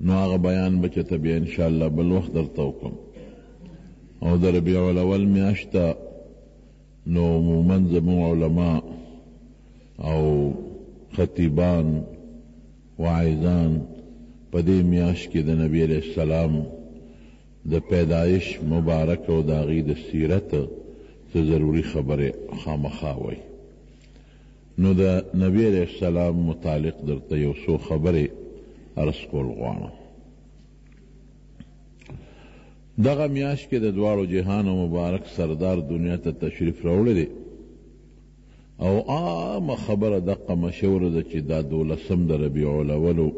نو هغه بیان به چته بیا ان شاء الله بل وخت درته وکم او د ربیع الاول میاشت نو عموما زمو علما او خطیبان واعظان په دې میاش کې د نبی علیہ السلام د پیدایش مبارک او داغي د سیرت څه ضروری خبره خامخا وای نو د نبی علیه السلام متعلق درته یو څو خبرې عرض کول غواړم دغه میاش کې د دواړو جهان مبارک سردار دنیا ته تشریف راوړی دی او عام خبره دقه مشوره ده چې دا دولسم د ربیع الاولو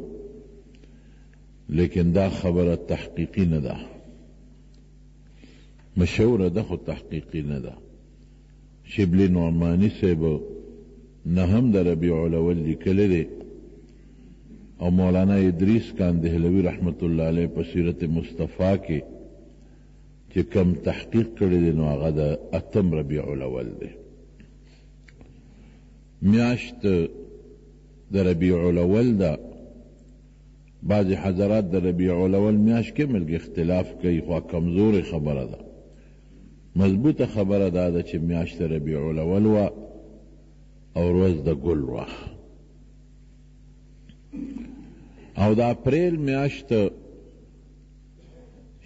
لیکن دا خبره تحقیقی نه ده مشوره ده خو تحقیقی نه ده شبلی نعمانی صاحب نهم د ربیع الاول لیکلی دی او مولانا ادریس کاندهلوی رحمت الله علیه په سیرت مصطفی کې چې کم تحقیق کړی دی نو هغه د اتم ربیع الاول دی میاشت د ربیع الاول ده بعض حضرات د ربیع الاول میاشت کې ملګ اختلاف کوي خو کمزورې خبره ده مضبوطه خبره دا ده چې میاشت ربیع الاول وه او ورځ د ګل وه او د اپریل میاشت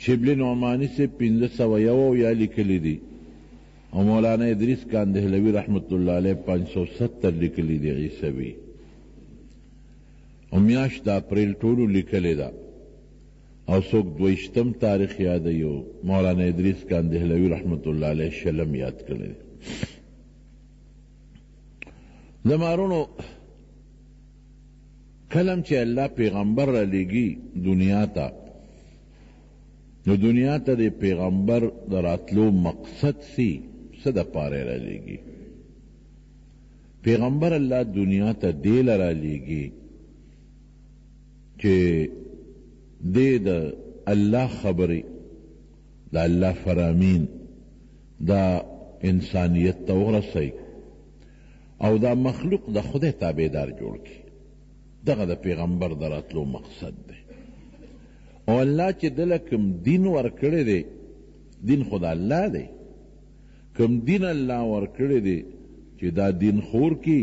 شبلی نعمانی سے پنځه سوه یو او یا لیکلی دي او مولانا ادریس کاندهلوي رحمت الله علیه پنځ سو ستر لیکلی دي عیسوي او میاشت د اپریل ټولو لیکلې ده او څوک دویشتم تاریخ یادوي او مولانا ادریس کاندهلوي رحمت الله علیه شلم یاد کړی دی زما رونو کلم چې الله پیغمبر را لیږي دنیا ته نو دنیا ته د پیغمبر د راتلو مقصد سی څه د پاره را لیږي پیغمبر الله دنیا ته دی لره لیږي چې دی د الله خبرې د الله فرامین دا انسانیت ته ورسوي او دا مخلوق د خدای تابعدار جوړ کړي دغه د پیغمبر د راتلو مقصد دی او الله چې دله کوم دین ورکړی دی دین خو د الله دی کوم دین الله ورکړی دی چې دا دین خور کی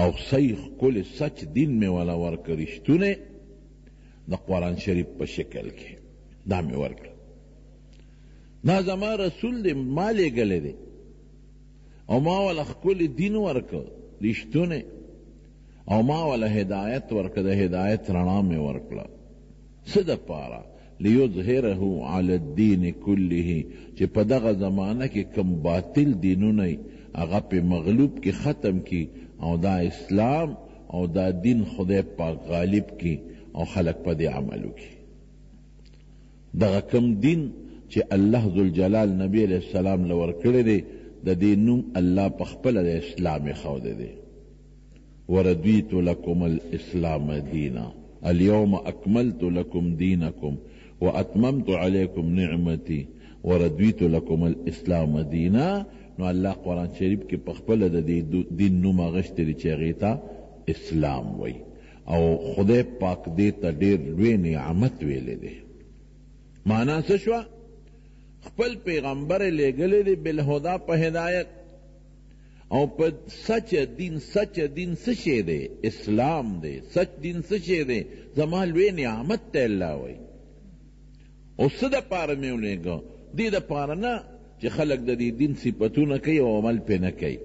او صحیح ښکلی سچ دین مې ولا ورکړ رښتونی د قرآن شریف په شکل کې دا مې ورکړ دا زما رسول دی ما لېږلی دی او ما ولا ښکلی دین ورکړ رښتونی او ما ولا هدایت ورکړ د هدایت رڼا مې ورکړه څه دپاره؟ ليظهره علی الدين کله چې په دغه زمانه کې کوم باطل دينونه يې هغه پۀ مغلوب کې ختم کړي او دا اسلام او دا دين خدای پاک غالب کړي او خلک په دې عمل وکړي دغه کوم دين چې الله ذوالجلال نبي عليه السلام له ورکړی دی د دې نوم الله پخپله دی اسلام ايښودی دی. وردیت لکم الاسلام دینا الیوم اکملت لکم دینکم واتممت علیکم نعمتی وردیت لکم الاسلام دینا نو الله قرآن شریف کې په خپله د دې دین نوم اغشتی دی چې هغې ته اسلام وایي او خدای پاک دې ته ډېر لوی نعمت ویلی دی معنا څه شوه خپل پیغمبر یې لېږلی دی بالهدا په هدایت او په سچ دين سچ دين څه شی دی اسلام دی سچ دين څه شی دی زما لوی نعمت ته الله وای او څه د پاره مې ولېږه دې د پاره نه چې خلک د دې دین صفتونه کوي او عمل پې نه کوي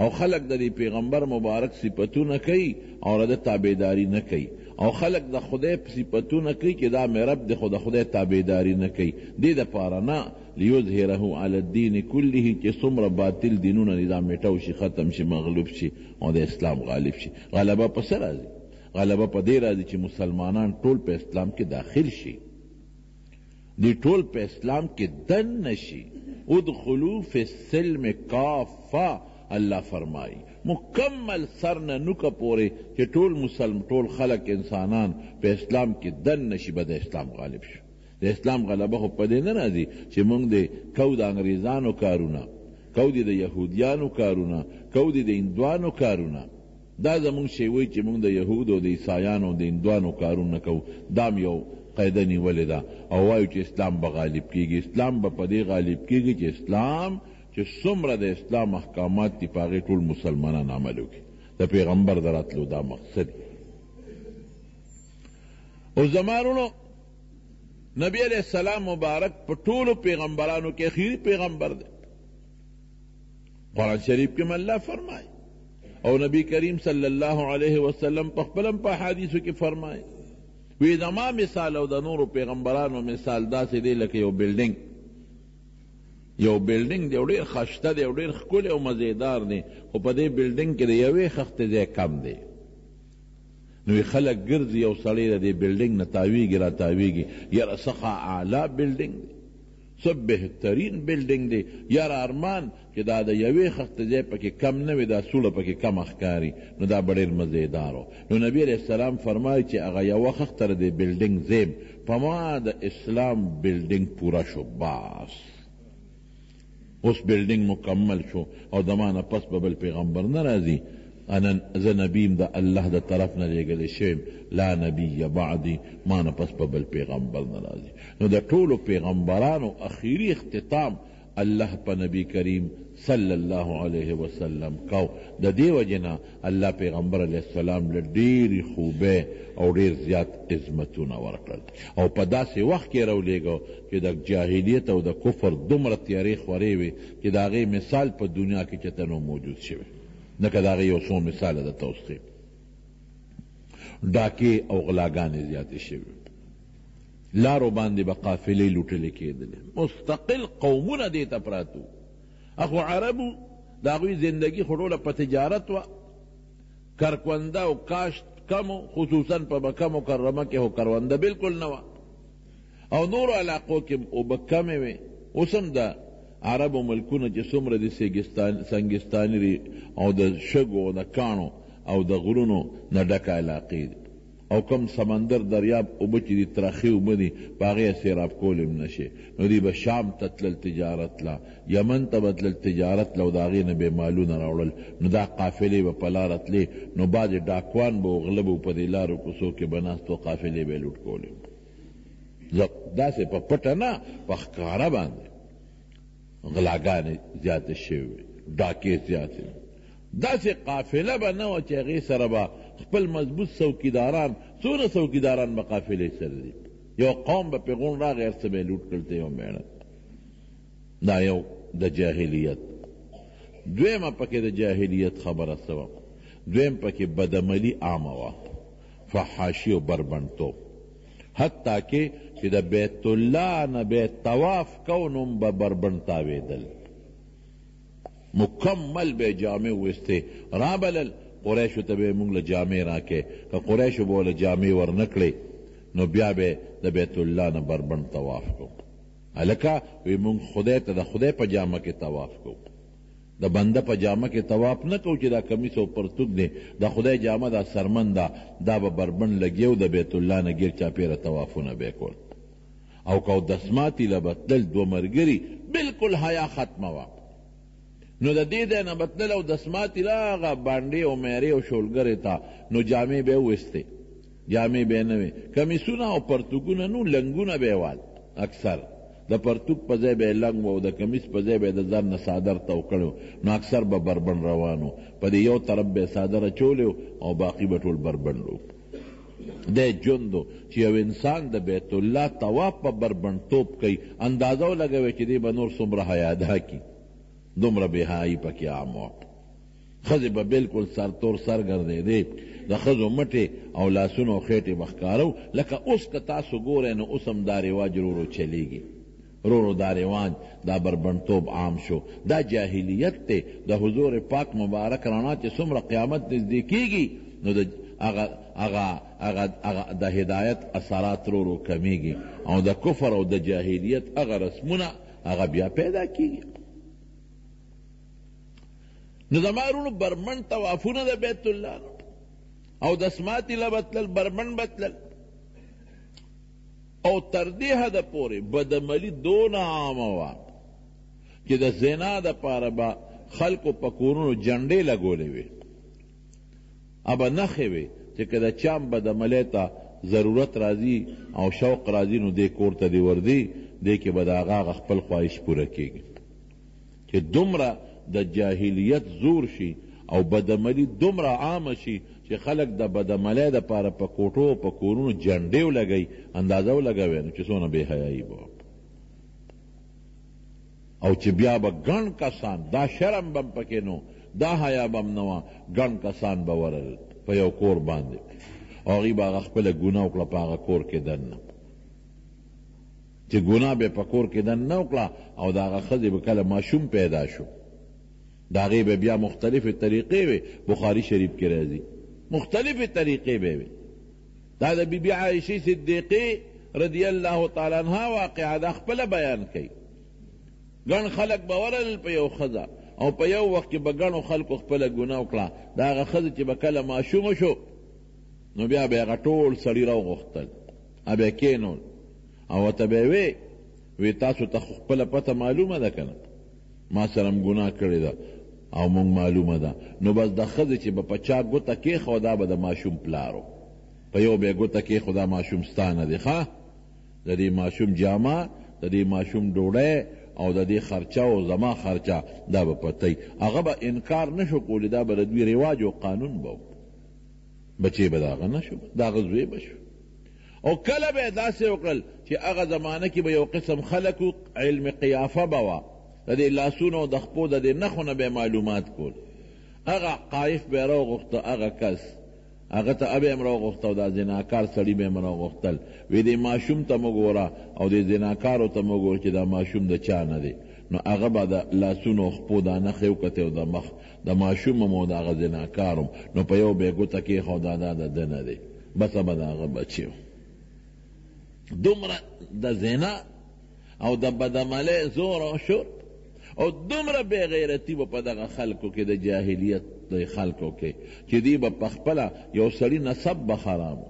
او خلک د دې پیغمبر مبارک صفتونه کوي او د تابعداري نه کوي او خلک د خدای صفتونه کوي چې دا مې رب د خود خدای تابعداري نه کوي دې د پاره نه ليظهره علی الدين کله چې څومره باطل دينونه دي دا ميټاو شي ختم شي مغلوب شي او د اسلام غالب شي غلبه په څه راځي غلبه په دې راځي چې مسلمانان ټول په اسلام کې داخل شي دی ټول په اسلام کې دن نشي ادخلوا فی السلم کافه الله فرمای مکمل سر نه نوکه پورې چې ټول مسلم ټول خلق انسانان په اسلام کې دن نشي به د اسلام غالب شي د اسلام غلبه خو په دې نه راځي چې موږ دې کوو د انګریزانو کارونه، کوو دې د یهودیانو کارونه، کوو دې د هندوانو کارونه. دا زموږ شیوه چې موږ د یهودو او د عیسایانو او د هندوانو کارونه نه کوو، دا هم یو قاعده نیولې ده او وایو چې اسلام به غالب کېږي. اسلام به په دې غالب کېږي چې اسلام چې څومره د اسلام احکامات دي په هغې ټول مسلمانان عمل وکړي. د پیغمبر د راتلو دا مقصد دی. اوس زما وروڼو! نبی علیه السلام مبارک په ټولو پیغمبرانو کې اخیری پیغمبر دی قرآن شریف کې الله فرمایي او نبی کریم صلی الله علیه وسلم په خپل په حدیثو کې فرمایي وی زما مثال او د نورو پیغمبرانو مثال داسې دی لکه یو بلډینګ یو بلډینګ دی ډېر خشته دی ډېر ښکلی او مزیدار دی خو په دې بلډینګ کې د یوې خښتې ځای کم دی نو یې خلک ګرځي یو سړی د دې بلډنګ نه تاویږي را تاویږي یاره څه ښه اعلی بلډنګ دی څه بهترین بلډنګ دی یاره ارمان چې دا د یوې خښتې ځای پکې کم نه وي دا سوړه پکې کمه ښکاري نو دا به ډېر مزېدار و نو نبي علیه السلام فرمایي چې هغه یوه خښته د دې بلډنګ زیم په ما د اسلام بلډنګ پوره شو باس اوس بلډنګ مکمل شو او زما نه پس به بل پیغمبر نه راځي انا زه نبی یم د الله د طرف نه لیږل شوی یم لا نبی بعدی ما نه پس به بل پیغمبر نه راځي نو د ټولو پیغمبرانو اخیری اختتام الله په نبی کریم صلی الله علیه وسلم کو د دې وجې نه الله پیغمبر علیه السلام له ډېرې خوبۍ او ډېر زیات عظمتونه ورکړل او په داسې وخت کې یې راولېږه چې د جاهلیت او د کفر دومره تیارې خورې وې چې د هغې مثال په دنیا کې چته نه و موجود شوی لکه د هغې یو څو مثاله درته اوس ښیم ډاکې او غلاګانې زیاتې شوې لارو باندې به قافلې لوټلې کېدلې مستقل قومونه دې ته پراتو اخو عربو د هغوی زندګی خو ټوله په تجارت وه کرکونده او کاشت کم و خصوصا په مکه مکرمه کې خو کرونده بلکل نه وه او نورو علاقو کې اوبه کمې وې اوس هم د عربو ملکونه چې څومره دي سیګستان سنګستاني دي او د شګو او د کاڼو او د غرونو نه ډکه علاقې دي او کوم سمندر دریاب اوبه چې دي ترخې اوبه دي په هغې یې سیراب کولی هم نه شې نو دوی به شام ته تلل تجارت له یمن ته به تلل تجارت له او د هغې نه به یې مالونه راوړل نو دا قافلې به په لاره تلې نو بعضې ډاکوان به وو غله به وو په دې لارو کوڅو کې به ناست وو قافلې به یې لوټ کولې داسې په پټه نه په ښکاره باندې غلاګانې زیاتې شوې وې، ډاکې زیاتې وې، داسې قافله به نه وه چې هغې سره به خپل مضبوط څوکیداران، څونه څوکیداران به قافلې سره دي، یو قوم به پرې غونډ راغی هر څه به یې لوټ کړل ته یې هم مېړه. دا یو د جاهلیت. دویمه پکې د جاهلیت خبره څه وه؟ دویم پکې بدعملي عامه وه، فحاشي او بربنډتوب. حتی که چې د بیت الله نه به طواف کو نو به بربنډ تاویدل مکمل به جامې وستې رابلل قریشو ته به موږ له جامې راکې که قریشو به له جامې ورنکړې نو بیا به د بیت الله نه بربنډ طواف کو الکه وی موږ خدای ته د خدای په جامه کې طواف کو د بنده په جامه کې طواف نه کوو چې دا کمیس او پرتوګ دی، د خدای جامه دا څرمن ده، دا به بربنډ لګي او د بیت الله نه ګیر چاپیره طوافونه به یې کول او که اودس ماتي له به تلل، دوه مرګري بلکل حیا ختمه وه نو د دې ځای نه به تلل اودس ماتي له هغه بانډې او میرې او شولګرې ته نو جامې به یې وویستې. جامې به یې نه وې، کمیسونه او پرتوګونه نو لنګونه به یې وال، اکثر د پرتوګ په ځای به یې لنګ و او د کمیس په ځای به یې د ځان نه څادر تاو کړی و، نو اکثر به بربنډ روان و، په دې یو طرف به یې څادر اچولی و او باقي به ټول بربنډ و. دی جوند و چې یو انسان د بیت الله طواف په بربنډتوب کوي، اندازه ولګوئ چې دې به نور څومره حیاء ادا کړي، دومره بې حیایي پکې عامه وه. ښځې به بلکل سرتور سر ګرځېدې، د ښځو مټې او لاسونه او خېټې به ښکاره وو، لکه اوس که تاسو ګورئ نو اوس هم دا رواج ورو ورو چلېږي. ورو ورو دا رواج، دا بربنډتوب عام شو. دا جاهلیت دی، د حضور پاک مبارک رڼا چې څومره قیامت نږدې کېږي نو د هغه هغه هغه هغه د هدایت اثرات ورو ورو کمېږي او د کفر او د جاهلیت هغه رسمونه هغه بیا پیدا کېږي. نو زما ورونو برمن طوافونه د بیت الله او د سماتي له بتلل برمن بتلل او تر دې حده پورې بدعملي دونه عامه وه چې د زنا دپاره به خلکو په کورونو جنډې لګولې وې ابه نښې وې چې که د چا هم بدعملۍ ته ضرورت راځي او شوق راځي نو دې کور ته دې وردي دې کې به د هغه خپل خواهش پوره کېږي چې دومره د جاهلیت زور شي او بدعملي دومره عامه شي چې خلک د بدعملۍ لپاره په کوټو او په کورونو جنډې ولګوي، اندازه ولګوئ نو چې څونه بې حیايي به وکړي او چې بیا به ګڼ کسان، دا شرم به هم پکې نه و، دا حیا به هم نه وه، ګڼ کسان به ورل په یو کور باندې او هغوی به هغه خپله ګناه وکړه په هغه کور کې دننه. چې ګناه به په کور کې دننه وکړه او د هغه ښځې به کله ماشوم پیدا شو د هغې به بیا مختلفې طریقې وې بخاري شریف کې راځي مختلفې طریقې به وې دا د بیبي عایشې صدیقې رضی الله تعالی عنها واقعه دا خپله بیان کوي ګڼ خلک به ورل په یو ښځه او په یو وخت کې به ګڼو خلکو خپله ګناه وکړه د هغه ښځې چې به کله ماشومه شو نو بیا به یې هغه ټول سړي راوغوښتل ا بیا کینول او ورته به یې وې وې تاسو ته خو خپله پته معلومه ده کنه ما سره هم ګناه کړې ده او مونږ معلومه ده نو بس د ښځې چې به په چا ګوته کېښوه دا به د ماشوم پلار و په یو به یې ګوته کېښو دا ماشوم ستا نه دی ښه د دې ماشوم جامه د دې ماشوم ډوډۍ او د دې خرچه او زما خرچه دا به پتی هغه به انکار نشو کولی دا به د دوی رواج او قانون به بچې به د هغه نه شو د هغه زوی به شو او کله به یې داسې وکړل چې هغه زمانه کې به یو قسم خلک وو علم قیافه به وه د دې لاسونو او د خپو د دې نښو نه به معلومات کول هغه قایف به یې راوغوښته هغه کس هغه ته به یې هم راوغوښته او دا زناکار سړي به یې هم راوغوښتل وی دې ماشوم ته موږ وره او دې زناکارو ته موږ وره چې دا ماشوم د چا نه دی نو هغه به د لاسونو او خپو دا نښې وکتې او د مخ د ماشوم هم او د هغه زناکار هم نو په یو به یې ګوته کېښوده، دا د ده نه دی، بسه به د هغه بچی و. دومره د زنا او د بدعملۍ زور او شور او دومره بې غیرتي به په دغه خلکو کې د جاهلیت د خلکو کې چې دوی به په خپله یو سړي نسب به خراب و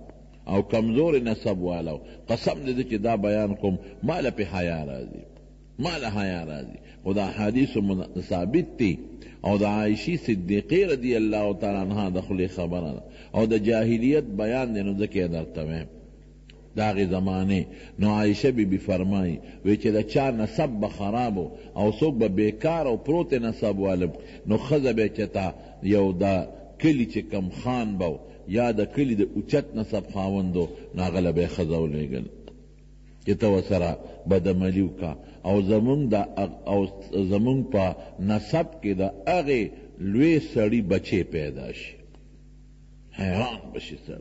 او کمزورې نسب والا و، قسم دې زه چې دا بیان کوم ما له پې حیا راځي. ما له حیا راځي خو د احادیثو نه ثابت دي او د عائشی صدیقې رضی الله تعالی عنها د خولې خبره ده او د جاهلیت بیان دی نو ځکه یې درته وایم د هغې زمانې نو عائشه بي بي فرمایي وی چې د چا نسب به خراب او څوک به بیکار او پروت نسب والم نو ښځه به چېرته یو د کلي چې کم خان به یا د کلي د اوچت نسب خاوند نو هغه له به یې ښځه ولېږل چې ته ورسره بدعملي وکړه او زموږ د او زموږ په نسب کې د هغه لوی سړي بچی پیدا شي حیران به شي سر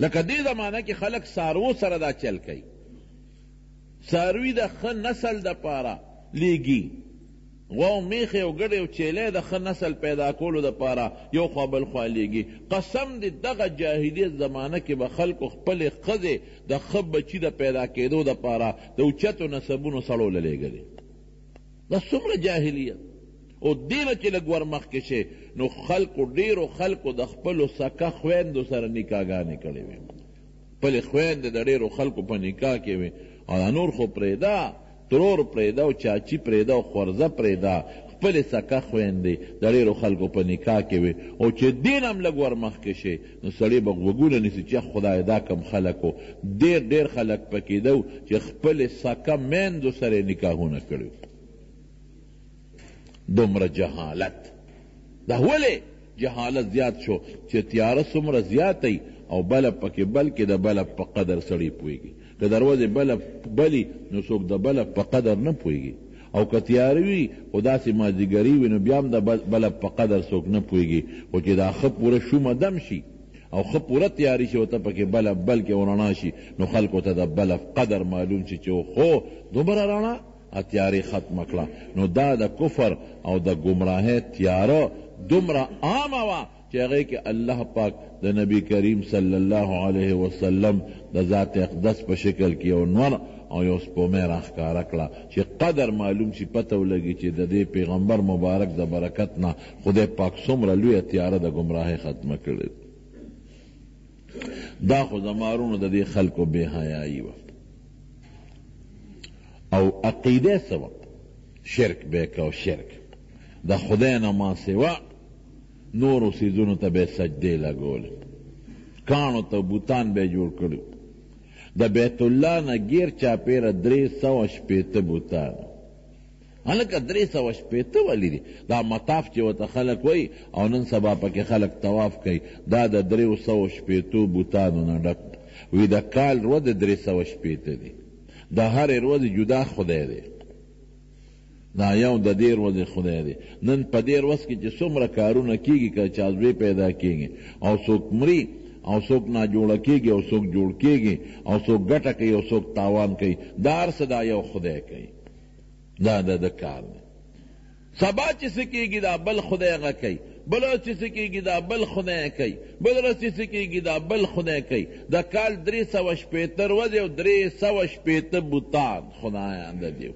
لکه دې زمانه کې خلک سارو سره دا چل کوي ساروی د ښه نسل دپاره لیږي غوا او مېښې او ګډې او چېلې د ښه نسل پيدا کولو لپاره يو خوا بل خوا لېږي. قسم دې دغه جاهليت زمانه کې به خلکو خپلې ښځې د ښه بچي د پيدا کېدو لپاره د اوچتو نسبونو سړو له لېږلې. دا څومره جاهليت ؤ! دې نه چې لږ ورمخکې شې نو خلکو ډېرو خلکو د خپلو سکه خويندو سره نکاح ګانې کړې وې. خپلې خویندې د ډېرو خلکو په نکاح کې وې او دا نور خو پرېږده، ترور پرېږده او چاچي پرېږده او خورزه پرېږده، خپلې سکه خویندې د ډېرو خلکو په نکاح کې وې او چې دین هم لږ ورمخکې شی نو سړی به غوږونه نیسي چې اخ خدایه دا کوم خلک و، ډېر ډېر خلک پکې دو چې خپلې سکه میندو سره یې نکاحونه کړي وو. دومره جهالت دا ولې جهالت زیات شو چې تیاره څومره زیاته وي او بلب پکې بل کې د بلب په قدر سړی پوهېږي که دروازې بلب بلي نو څوک د بلب په قدر نه پوهېږي او که تیاره وي خو داسې مازدیګري وي نو بیا هم د بلب په قدر څوک نه پوهېږي خو چې دا ښه پوره شومه دم شي او ښه پوره تیاري شي او ته پکې بلب بل کې او رڼا شي نو خلکو ته د بلب قدر معلوم شي چې خو دومره رڼا تیاره ختمه کړه نو دا د کفر او د ګمراهۍ تیاره دومره عامه وه چې هغې کې الله پاک د نبي کریم صلی الله علیه وسلم د ذات اقدس په شکل کې یو نور او یو سپومۍ راښکاره کړه چې قدر معلوم شي پته ولګي چې د دې پیغمبر مبارک د برکت نه خدای پاک څومره لویه تیاره د ګمراهۍ ختمه کړې ده. دا خو زمارونو د دې خلکو بې حیايي وه او عقیده څه وه شرک به کو شرک د خدای نه ما سوا نورو څیزونو ته به سجدې لګولې کاڼو ته بوتان به جوړ کړي د بیت الله نه غیر چاپیره درې سوه شپېته بوتان هلکه درې سوه شپېته ولې دي دا مطاف چې ورته خلک وایي او نن سبا پکې خلک طواف کوي دا د درېو سوو شپېتو بتانو نه ډک ده وي د کال ورځې درې سوه شپېته دي د هرې ورځې جدا خدای دی دا یو د دې ورځې خدای دی نن په دې ورځ کې چې څومره کارونه کیږي که چا زوی پیدا کیږي او څوک مري او څوک نا جوړه کیږي او څوک جوړ کیږي او څوک ګټه کوي او څوک تاوان کوي دا هر څه دا یو خدای کوي دا د ده کار دی سبا چې څه کېږي دا بل خدای هغه کوي بله ورځ چې څه کېږي دا بل خدای کوي بله ورځ چې څه کېږي دا بل خدای کوي د کال درې سوه شپېته ورځې او درې سوه شپېته بوتان خدایان د دې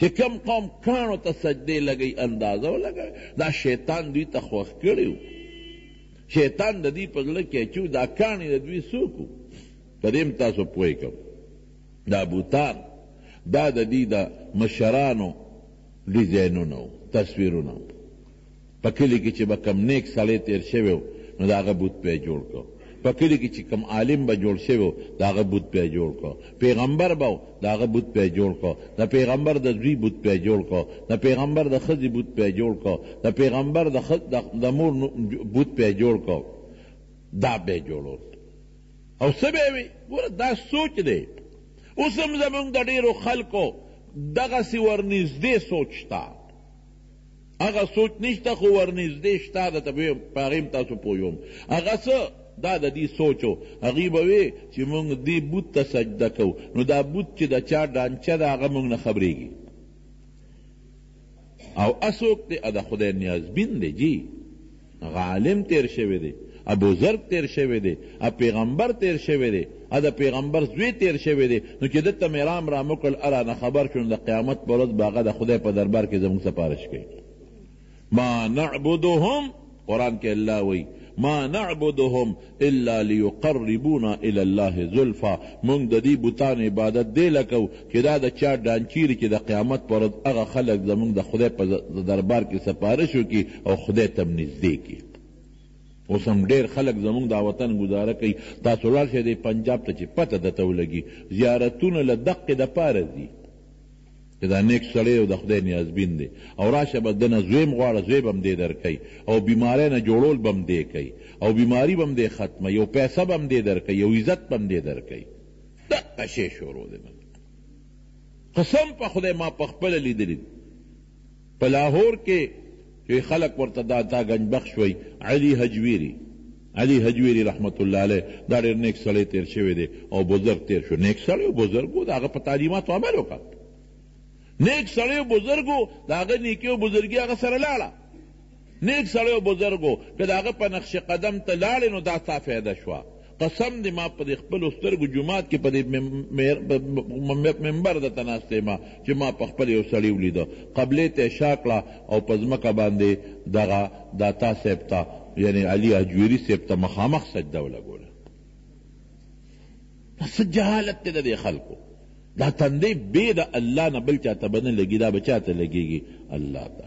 چې کم قوم کاڼو ته سجدې لګوي اندازه ولګوي دا شیطان دوی ته خوښ کړی و شیطان د دوی په زړه کې اچو دا کاڼي د دوی څوک و په دې هم تاسو پوه کوم دا بوتان دا د دوی د مشرانو ډیزاینونه وو، تصویرونه وو. په کلي کې چې به کوم نیک سړی تېر شوی و، نو د هغه بت به یې جوړ کړ. په کلي کې چې کوم عالم به جوړ شوی و، د هغه بت به یې جوړ کړ. پیغمبر به و، د هغه بت به یې جوړ کړ. د پیغمبر د زوی بت به یې جوړ کړ. د پیغمبر د ښځې بت به یې جوړ کړ. د پیغمبر د مور بت به یې جوړ کړ. دا به یې جوړول. او څه به وي ګوره دا سوچ دی اوس هم زمونږ د ډېرو خلکو دغسې ورنږدې سوچ شته هغه سوچ نشته خو ورنږدې شته درته به ویم په هغې هم تاسو پوه یوم هغه څه دا د دې سوچ و هغوی به وې چې مونږ دې بوت ته سجده کوو نو دا بوت چې د چا ډانچه ده هغه مونږ نه خبرېږي او اسوک دی ادا خدای نیازبین دی جی غالم تیر شوی دی ابو زرق تیر شوی دی ا پیغمبر تیر شوی دی ا د پیغمبر زوی تیر شوی دی نو چې دته میرام را مکل ارا نه خبر شون د قیامت پر ورځ باغه د خدای په دربار کې زموږ سپارش کوي ما نعبدهم قرآن کې الله وایي، ما نعبدهم الا لیقربونا الی الله زلفی، موږ د دې بتانو عبادت دې له کوو چې دا د چا ډانچېري چې د قیامت په ورځ هغه خلک زموږ د خدای په دربار کې سپارش وکړي او خدای ته هم نږدې کړي. اوس هم ډېر خلک زموږ دا وطن ګوزاره کوي، تاسو لاړ شئ دې پنجاب ته چې پته درته ولګي، زیارتونه له دقې دپاره دي. چې دا نیک سړی او د خدای نیازبین دی او راشه بس ده نه زویم غواړه زوی به هم دی درکوي او بیمارۍ نه جوړول به هم دی کوي او بیماري به هم دی ختموي او پیسه به هم دی درکوي او عزت به هم دی درکوي دغه شی شروع دی قسم په خدای ما پخپله لیدلي دي په لاهور کې چې خلک ورته داتا ګنج بخش وایي، علي هجویري، Alي Hajwiri، رحمت الله علیه دا ډېر نېک سړی تېر شوی دی او بزرګ تېر شو. نېک سړی و، بزرګ و، د هغه په تعلیماتو عمل وکړه. نېک سړی و، بزرګ و، د هغه نېکي او بزرګي هغه سره لاړه. نیک سړی او بزرګ و، که د هغه په نقش قدم ته لاړې نو دا ستا فایده شوه. قسم دې ما په دې خپلو سترګو جومات کې په دې ممبر درته ناست یم چې ما په خپله یو سړي ولیده، قبلې ته یې شا کړه او په ځمکه باندې دغه داتا صاحب ته یعنې علي هجویري صاحب ته مخامخ سجده ولګوله. دا څه جهالت دی د دې خلکو! دا تندی بې د الله نه بل چاته به نه لګي، دا به چاته لګېږي؟ الله ته.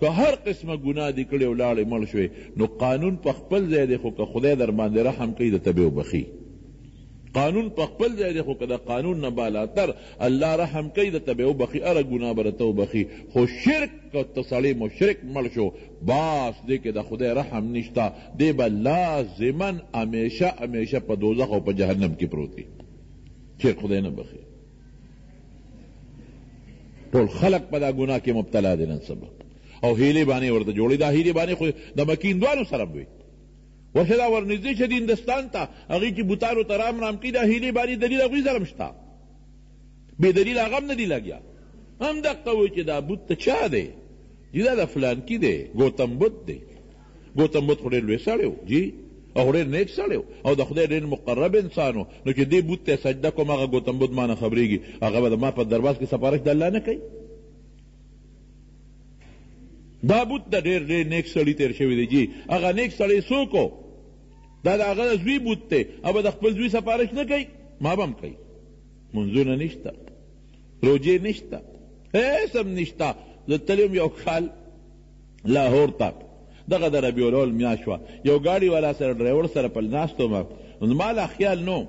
که هر قسمه ګناه دې کړې او لاړې مړ شوې نو قانون په خپل ځای دی خو که خدای درباندې رحم کوي درته به وبخښي قانون په خپل ځای دی خو که د قانون نه بالاتر الله رحم کوي درته به وبخښي هره ګناه به درته وبخښي خو شرک که ته سړی مشرک مړ شو بس دې کې د خدای رحم نشته دی به لازما همیشه همیشه په دوزخ او په جهنم کې پروت وي چېرته خدای نه بخښي ټول خلق په دا ګناه کې مبتلا دي نن سبا او هیلې باندې ورته جوړې دا هیلې باندې خو د مکین دوانو سره وي ورشه دا ورنږدې شه دي هندستان ته هغوی چې بوتانو ته رام رام کوي دا هیلې باندې دلیل هغوی سره هم شته بې دلیل هغه هم نه دي لګیا هم دقه وایي چې دا بوت ته چا دی دا د فلانکي دی ګوتم بت دی ګوتم بت خو ډېر لوی سړی و، جي، او ډېر نېک سړی و او د خدای ډېر مقرب انسان و، نو چې دې بت ته سجده کوم، هغه ګوتم بت ما نه خبرېږي، هغه به زما په درباز کې سفارش د الله نه کوي؟ دا بت د ډېر لوی نېک سړي تېر شوی دی، جي، هغه نېک سړی څوک و؟ دا د هغه د زوی بت دی، هغه به د خپل زوی سفارش نه کوي؟ ما به هم کوي. لمونځونه نشته، روژې نشته، هېڅ هم نشته، زه تللی وم یو کال، لاهور ته دغه د ربیع الاول میاشت وه، یو ګاډي والا سره ډرایور سره په ناست وم، نو زما لا خیال نه و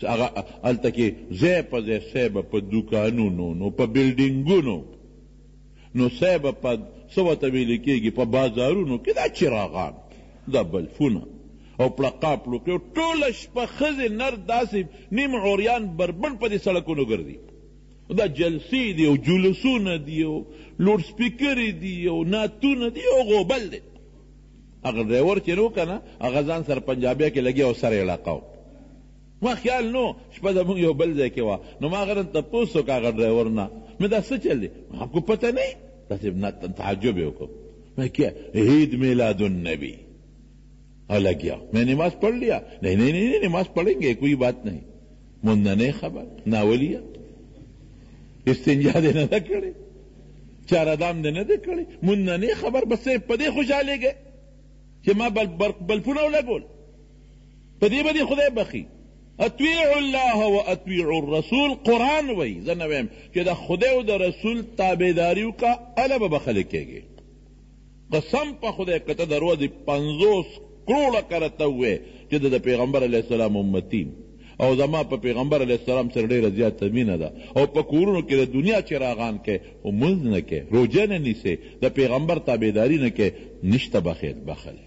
چې هغه هلته کې ځای په ځای څه به په دوکانونو نو په بلډینګونو نو څه به په څه ورته ویل کېږي په بازارونو کې دا چراغان دا بلفونه او پړقا پړوقې او ټوله شپه ښځې نر داسې نیم عریان بربنډ په دې سړکونو ګرځي. نو دا جلسې دي او جلوسونه دي او لوډ سپیکرې دي او نعتونه دي او غوبل دی هغه ډرایور چې نو کنه هغه ځان سره پنجابیا کې لګیا او سره علاقه و ما خیال نو شپه زموږ یو بل ځای کې وه نو ما غرن تپوس وکړ هغه ډرایور نه مې دا څه چل دی هم کو پته نه داسې تعجب یې وکړ میں کیا عید میلاد النبی اور لگ گیا میں نماز پڑھ لیا نہیں نہیں نہیں نماز پڑھیں گے کوئی بات نہیں مونږ نه نه خبر ناولیا استنجا دې نه ده کړې چارادام دې نه ده کړې مونږ نه نه خبر بس صرف په دې خوشحالېږې چې ما بل بلفونه ولګول په دې به دې خدای بخي اطیعوا الله و اطیعوا الرسول قرآن وایي زه نه وایم چې د خدای او د رسول تابعداري وکړه هله به بخښل کېږي قسم په خدای که ته د روځی پنځوس کروړه کره ته ووای چه زه د پیغمبر علیه السلام امتی یم او زما په پیغمبر علیه السلام سره ډیره زیاته مینه ده او په کورونو کی د دنیا چراغان کئ خو لمونځ نه کئ روژه نه نیسئ د پیغمبر تابعداری نه کئ نشته به خیر بخښلی.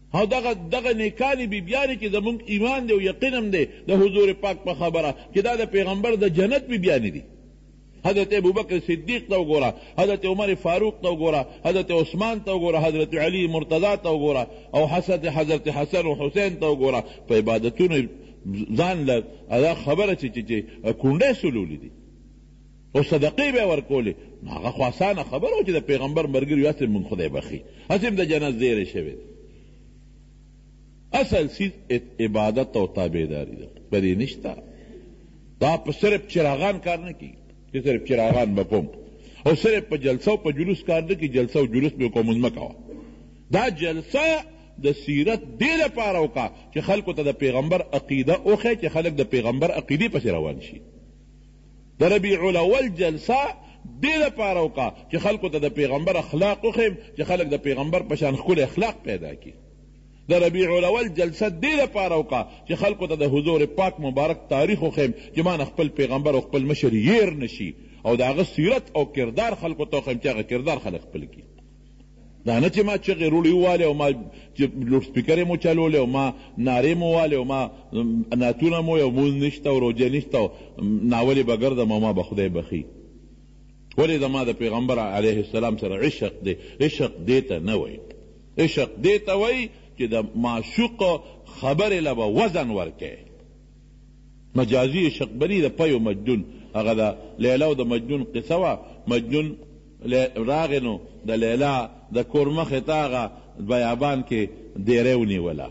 او دغه دغه نېکانې بيبيانې چې زموږ ايمان دی او يقين هم دی د حضور پاک په خبره چې دا د پېغمبر د جنت بيبيانې دي. حضرت ابوبکر صديق ته وګوره، حضرت عمر فاروق ته وګوره، حضرت عثمان ته وګوره، حضرت علي مرتضی ته وګوره او حضرت حضرت حسن او حسين ته وګوره په عبادتونو ځان له دا خبره چې چې کونډې سولولي دي. او صدقې به یې ورکولې، نو هغه خو اسانه خبره وه چې د پیغمبر ملګریو هسې مونږ خدای بخښي، هسې هم د جنت زیری شوی دی. اصل څیز عبادت او تابعداري ده، په دې نشته. دا په صرف چراغان کار نه کېږي چې صرف چراغان به کوم او صرف په جلسه او په جلوس کار نه کېږي، جلسه او جلوس به کوم مونځ مه کوه. دا جلسه د سیرت دې لپاره وکړه چې خلکو ته د پیغمبر عقیده وښیې چې خلک د پیغمبر عقیدې پسې روان شي. د ربيع الاول جلسه دې لپاره وکړه چې خلکو ته د پيغمبر اخلاق وښيم چې خلک د پيغمبر په شان ښکلي اخلاق پيدا کړي. د ربيع الاول جلسه دې لپاره وکړه چې خلکو ته د حضور پاک مبارک تاريخ وښيم چې مانه خپل پيغمبر او خپل مشر يېر نه شي او د هغه سيرت او کردار خلکو ته وښيم چې هغه کردار خلک خپل کړي. دا نه چې ما چغې روړې ووالې او ما چې لوډ سپیکرې مو چلولې او ما نارې مو والې او ما نعتونه مو او مونځ نشته او روژه نشته او ناولې به ګرځم او ما به خدای بخښي ولې زما د پیغمبر علیه السلام سره عشق دی عشق دې ته نه وایي عشق دې ته وایي چې د معشوق خبرې له به وزن ورکوي مجازي عشق بلی د پیو مجنون هغه د لیلا او د مجنون قصه وه مجنون راغی نو د ليلا د کور مخې ته هغه بيابان کې دېره ونيوله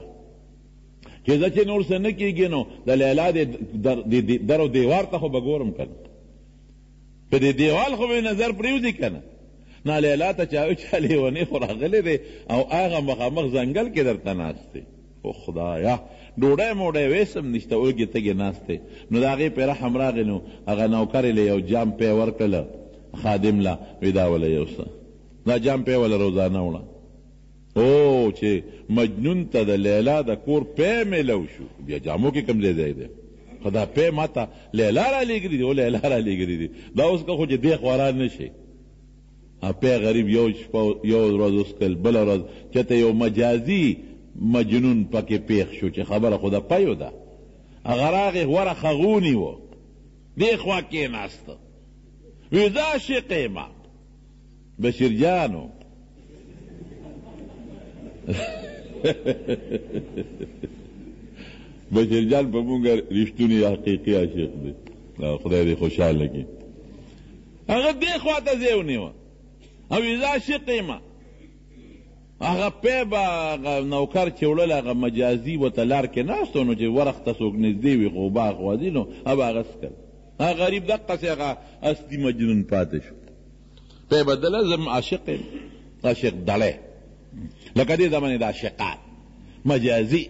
چې زه چې نور څه نه کېږي نو د ليلا دې در دې در او دېوار ته خو به ګورم که نه په دې دېوال خو به نظر پرېوځي که نه نا ليلا ته چا وچا لېونی خو راغلی دی او هغه مخامخ ځنګل کې درته ناست دی او خدايه! ډوډی موډی وېس هم نشته، اوږې تږې ناست دی. نو د هغې پۀ رحم راغی نو هغه نوکر يې له يو جام پۀ ورکړل خادم له، وې دا وله يوسه، دا جام پۀ وله روزانه وړه. او چې مجنون ته د ليلا د کور پۀ مېلو شو، بيا جامو کښې کوم ځای ځای دی؟ خو دا پۀ ما ته ليلا رالېږلي دي، هو ليلا رالېږلي دي، دا اوس که خو چې دې خورا نۀ شي. اپه غریب یو شپه یو ورځ وسکل بله ورځ چته یو مجازی مجنون پکې پیښ شو چې خبره خو د پیو ده هغه راغې غوره خغونی و دې خوا کې ناست وی زه عاشق یم بشیر جانو بشیر جان په مونږ رښتونی حقیقي عاشق دی خدای دې خوشاله کړي هغه دې خوا ته ځای ونیوه او اذا شقیمه هغه پی به هغه نوکر چې وړل هغه مجازي ورته لار کې ناست نو چې ورخ ته څوک نږدې وي خو به هغه ځي نو به هغه څکل هغه غریب دقسې هغه اصلي مجنون پاتې شو پی به دله زم عاشق یم عاشق دړی لکه دې زمانې د عاشقات مجازي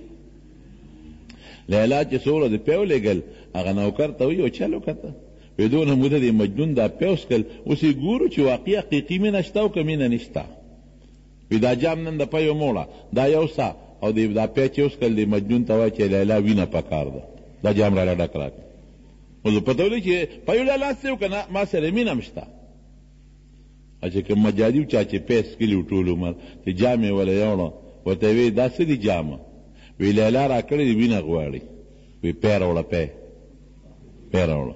لیلا چې څو ورځې پی ولېږل هغه نوکر ته ویو چل وکړه په دونه موده دې مجنون دا پوس کړ اوس یې ګورو چې واقعي حقیقي مینه شته او که مینه نشته وي دا جام نن د پیو موړه دا یو سه او دې دا پی چې اوس کړ دې مجنون ته وایه چې لیلا وینه پکار ده دا جام راله ډک راکړه اوس پته ولې چې پیو لیلا سه او که نه ما سره مینه هم شته چې کوم مجازي چا چې پیس کلی ټول عمر چې جام یې ولا یوړه ورته وی دا څه دي جام وی لیلا راکړې وینه غواړي وی پی راوړه پی پی راوړه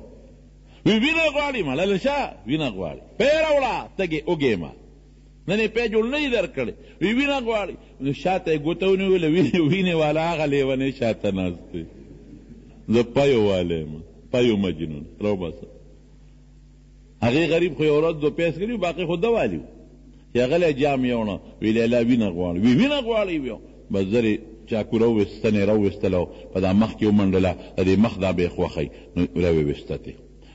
وی وینه غواړي ملل شه وینه غواړي پی راوړه تګې اوګې ما نن یې پی جوړ نه دی درکړی وی وینه غواړي نو شاته یې ګوته ونیوله وینې وینې والا هغه لیونی شاته ناست دی زه پیو والی یم پیو مجنون راوباسه هغه غریب خو یو ورځ دو پیس کړي باقی خو ده والي چې هغه له جام یوړه وی لیلا وینه غواړي وی وینه غواړي وی بس زری چاکو رو وستنه رو وستل او په دا مخ کې ومنډله د دې مخ دا به خوخی نو روي وستته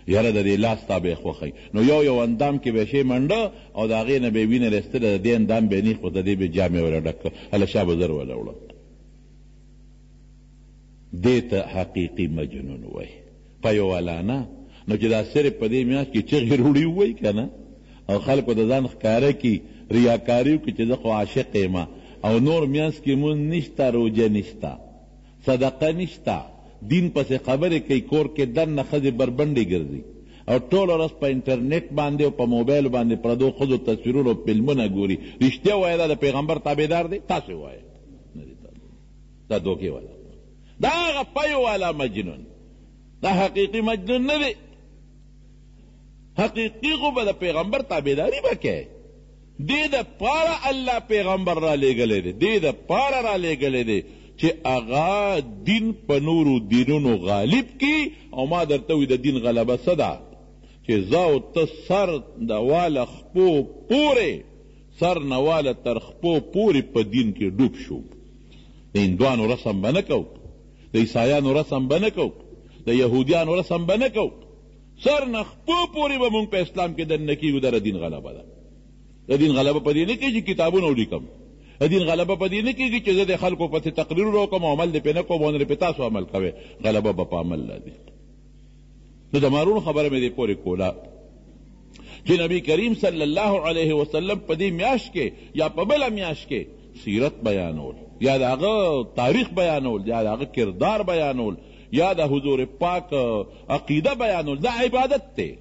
یاره د دې لاس تا به خوخی نو یو یو اندام کې به شي منډه او دا غې نه به وینه لستل د دې اندام به نه خو د دې به جام ولا ډک هله شابه زر ولا وړه دې ته حقیقي مجنون وایي په یوه لانه نو چې دا صرف په دې میاشت کې چغې روړي ووایي که نه او خلکو ته ځان ښکاره کړي ریاکاري وکړي چې زه خو عاشق یم او نور میاشت کې مونځ نشته روژه نشته صدقه نشته دین پسې خبرې کوي کور کې دننه ښځې بربنډې ګرځي او ټوله ورځ په انټرنیټ باندې او په موبایل باندې پردو ښځو تصویرونه او فلمونه ګوري رښتیا وایه دا د پیغمبر تابعدار دی تاسو وایه دا دوکې والا دا هغه پيو والا مجنون دا حقیقي مجنون نه دی حقیقي خو به د پیغمبر تابعداري به کوي دې د پاره الله پیغمبر را لېږلی دی دې د پاره را لېږلی دی چې هغه دین په نورو دینونو غالب کی او ما درته وي د دین غلبه څه ده چې زه او ته سر د واله خپو پورې سر نه واله تر خپو پورې په دين کې ډوب شو. د هندوانو رسم به نه کوو، د عيسايانو رسم به نه کوو، د يهوديانو رسم به نه کوو، سر نه خپو پورې به مونږ په اسلام کې دننه کېږو، دا د دين غلبه ده. د دين غلبه په دې نه کېږي چې کتابونه وليکم، د دين غلبه په دې نه کېږي چې زه د خلکو پسې تقريرونه وکړم او عمل دې پرې نه کوم او نه دې پرې تاسو عمل کوئ، غلبه به په عمل راځي. نو زما رونو خبره مې دې پورې کوله چې نبي کریم صلی الله علیه وسلم په دې میاشت کې یا په بله میاشت کې سیرت بیانول یا د هغه تاریخ بیانول یا د هغه کردار بیانول یا د حضور پاک عقیده بیانول دا عبادت دی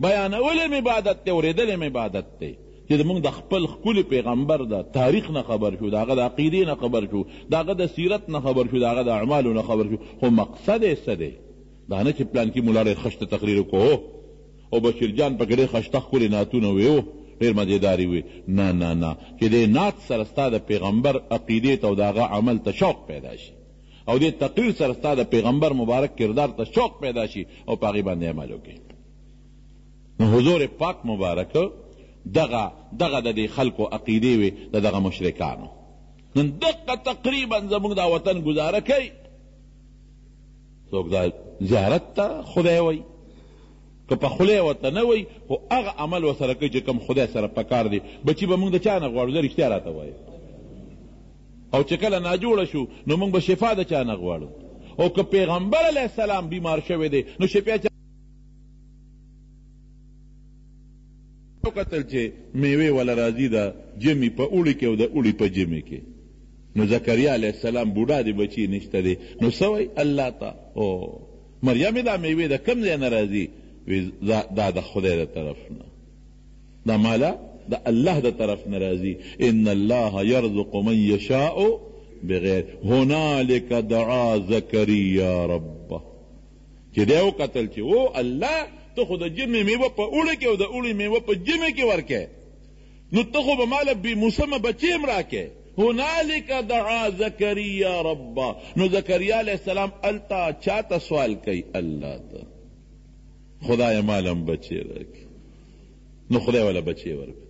بیانول هم عبادت دی اورېدل هم عبادت دی چې موږ د خپل ښکلي پیغمبر د تاریخ نه خبر شو د هغه د عقیدې نه خبر شو د هغه د سیرت نه خبر شو د هغه د اعمالو نه خبر شو خو مقصد یې څه دی دا نه چې پلانکي ملا ډېر خشته تقریر وکړو او بشیر جان پکې ډېر خشته ښکلې نعتونه ویو ډېر مزېدارې وي نه نه نه چې دې نعت سره ستا د پیغمبر عقیدې ته او د هغه عمل ته شوق پیدا شي او دې تقریر سره ستا د پیغمبر مبارک کردار ته شوق پیدا شي او په هغې باندې عمل وکړې نو حضور پاک مبارک دغه دغه د دې خلکو عقیدې وې د دغه مشرکانو نن دقه تقریبا زموږ دا وطن ګزاره کوي څوک دا زیارت ته خدای وایي که په خوله ورته نه وایي خو هغه عمل ورسره کوي چې کوم خدای سره پکار دی بچي به موږ د چا نه غواړو زه رښتیا راته وایي او چې کله ناجوړه شو نو موږ به شفا د چا نه غواړو او که پیغمبر علیه السلام بیمار شوی دی نو شفا چا وکتل چې میوې وله راځي د جمي په اوړي کې او د اوړي په جمي کې نو زکریا علیه السلام بوډا دی بچی نشته دی نو څه وایي الله ته او مریم دا میوې د کوم ځای نه راځي دا د خدای د طرف نه دا مالا د الله د طرف نه راځي ان الله يرزق من يشاء بغیر هنالک دعا زکریا ربه چې دا وکتل چې او الله ته خو د جمع میوه په اوړي کې او د اوړي میوه په جمع کې ورکه نو ته خو به مال به موسم بچی هم راکه هنالک دعا زکریا ربه نو زکریا علیه السلام التا چاته سوال کوي الله ته خدایه مال هم بچې راکړي نو خدای ولا بچې ورکړي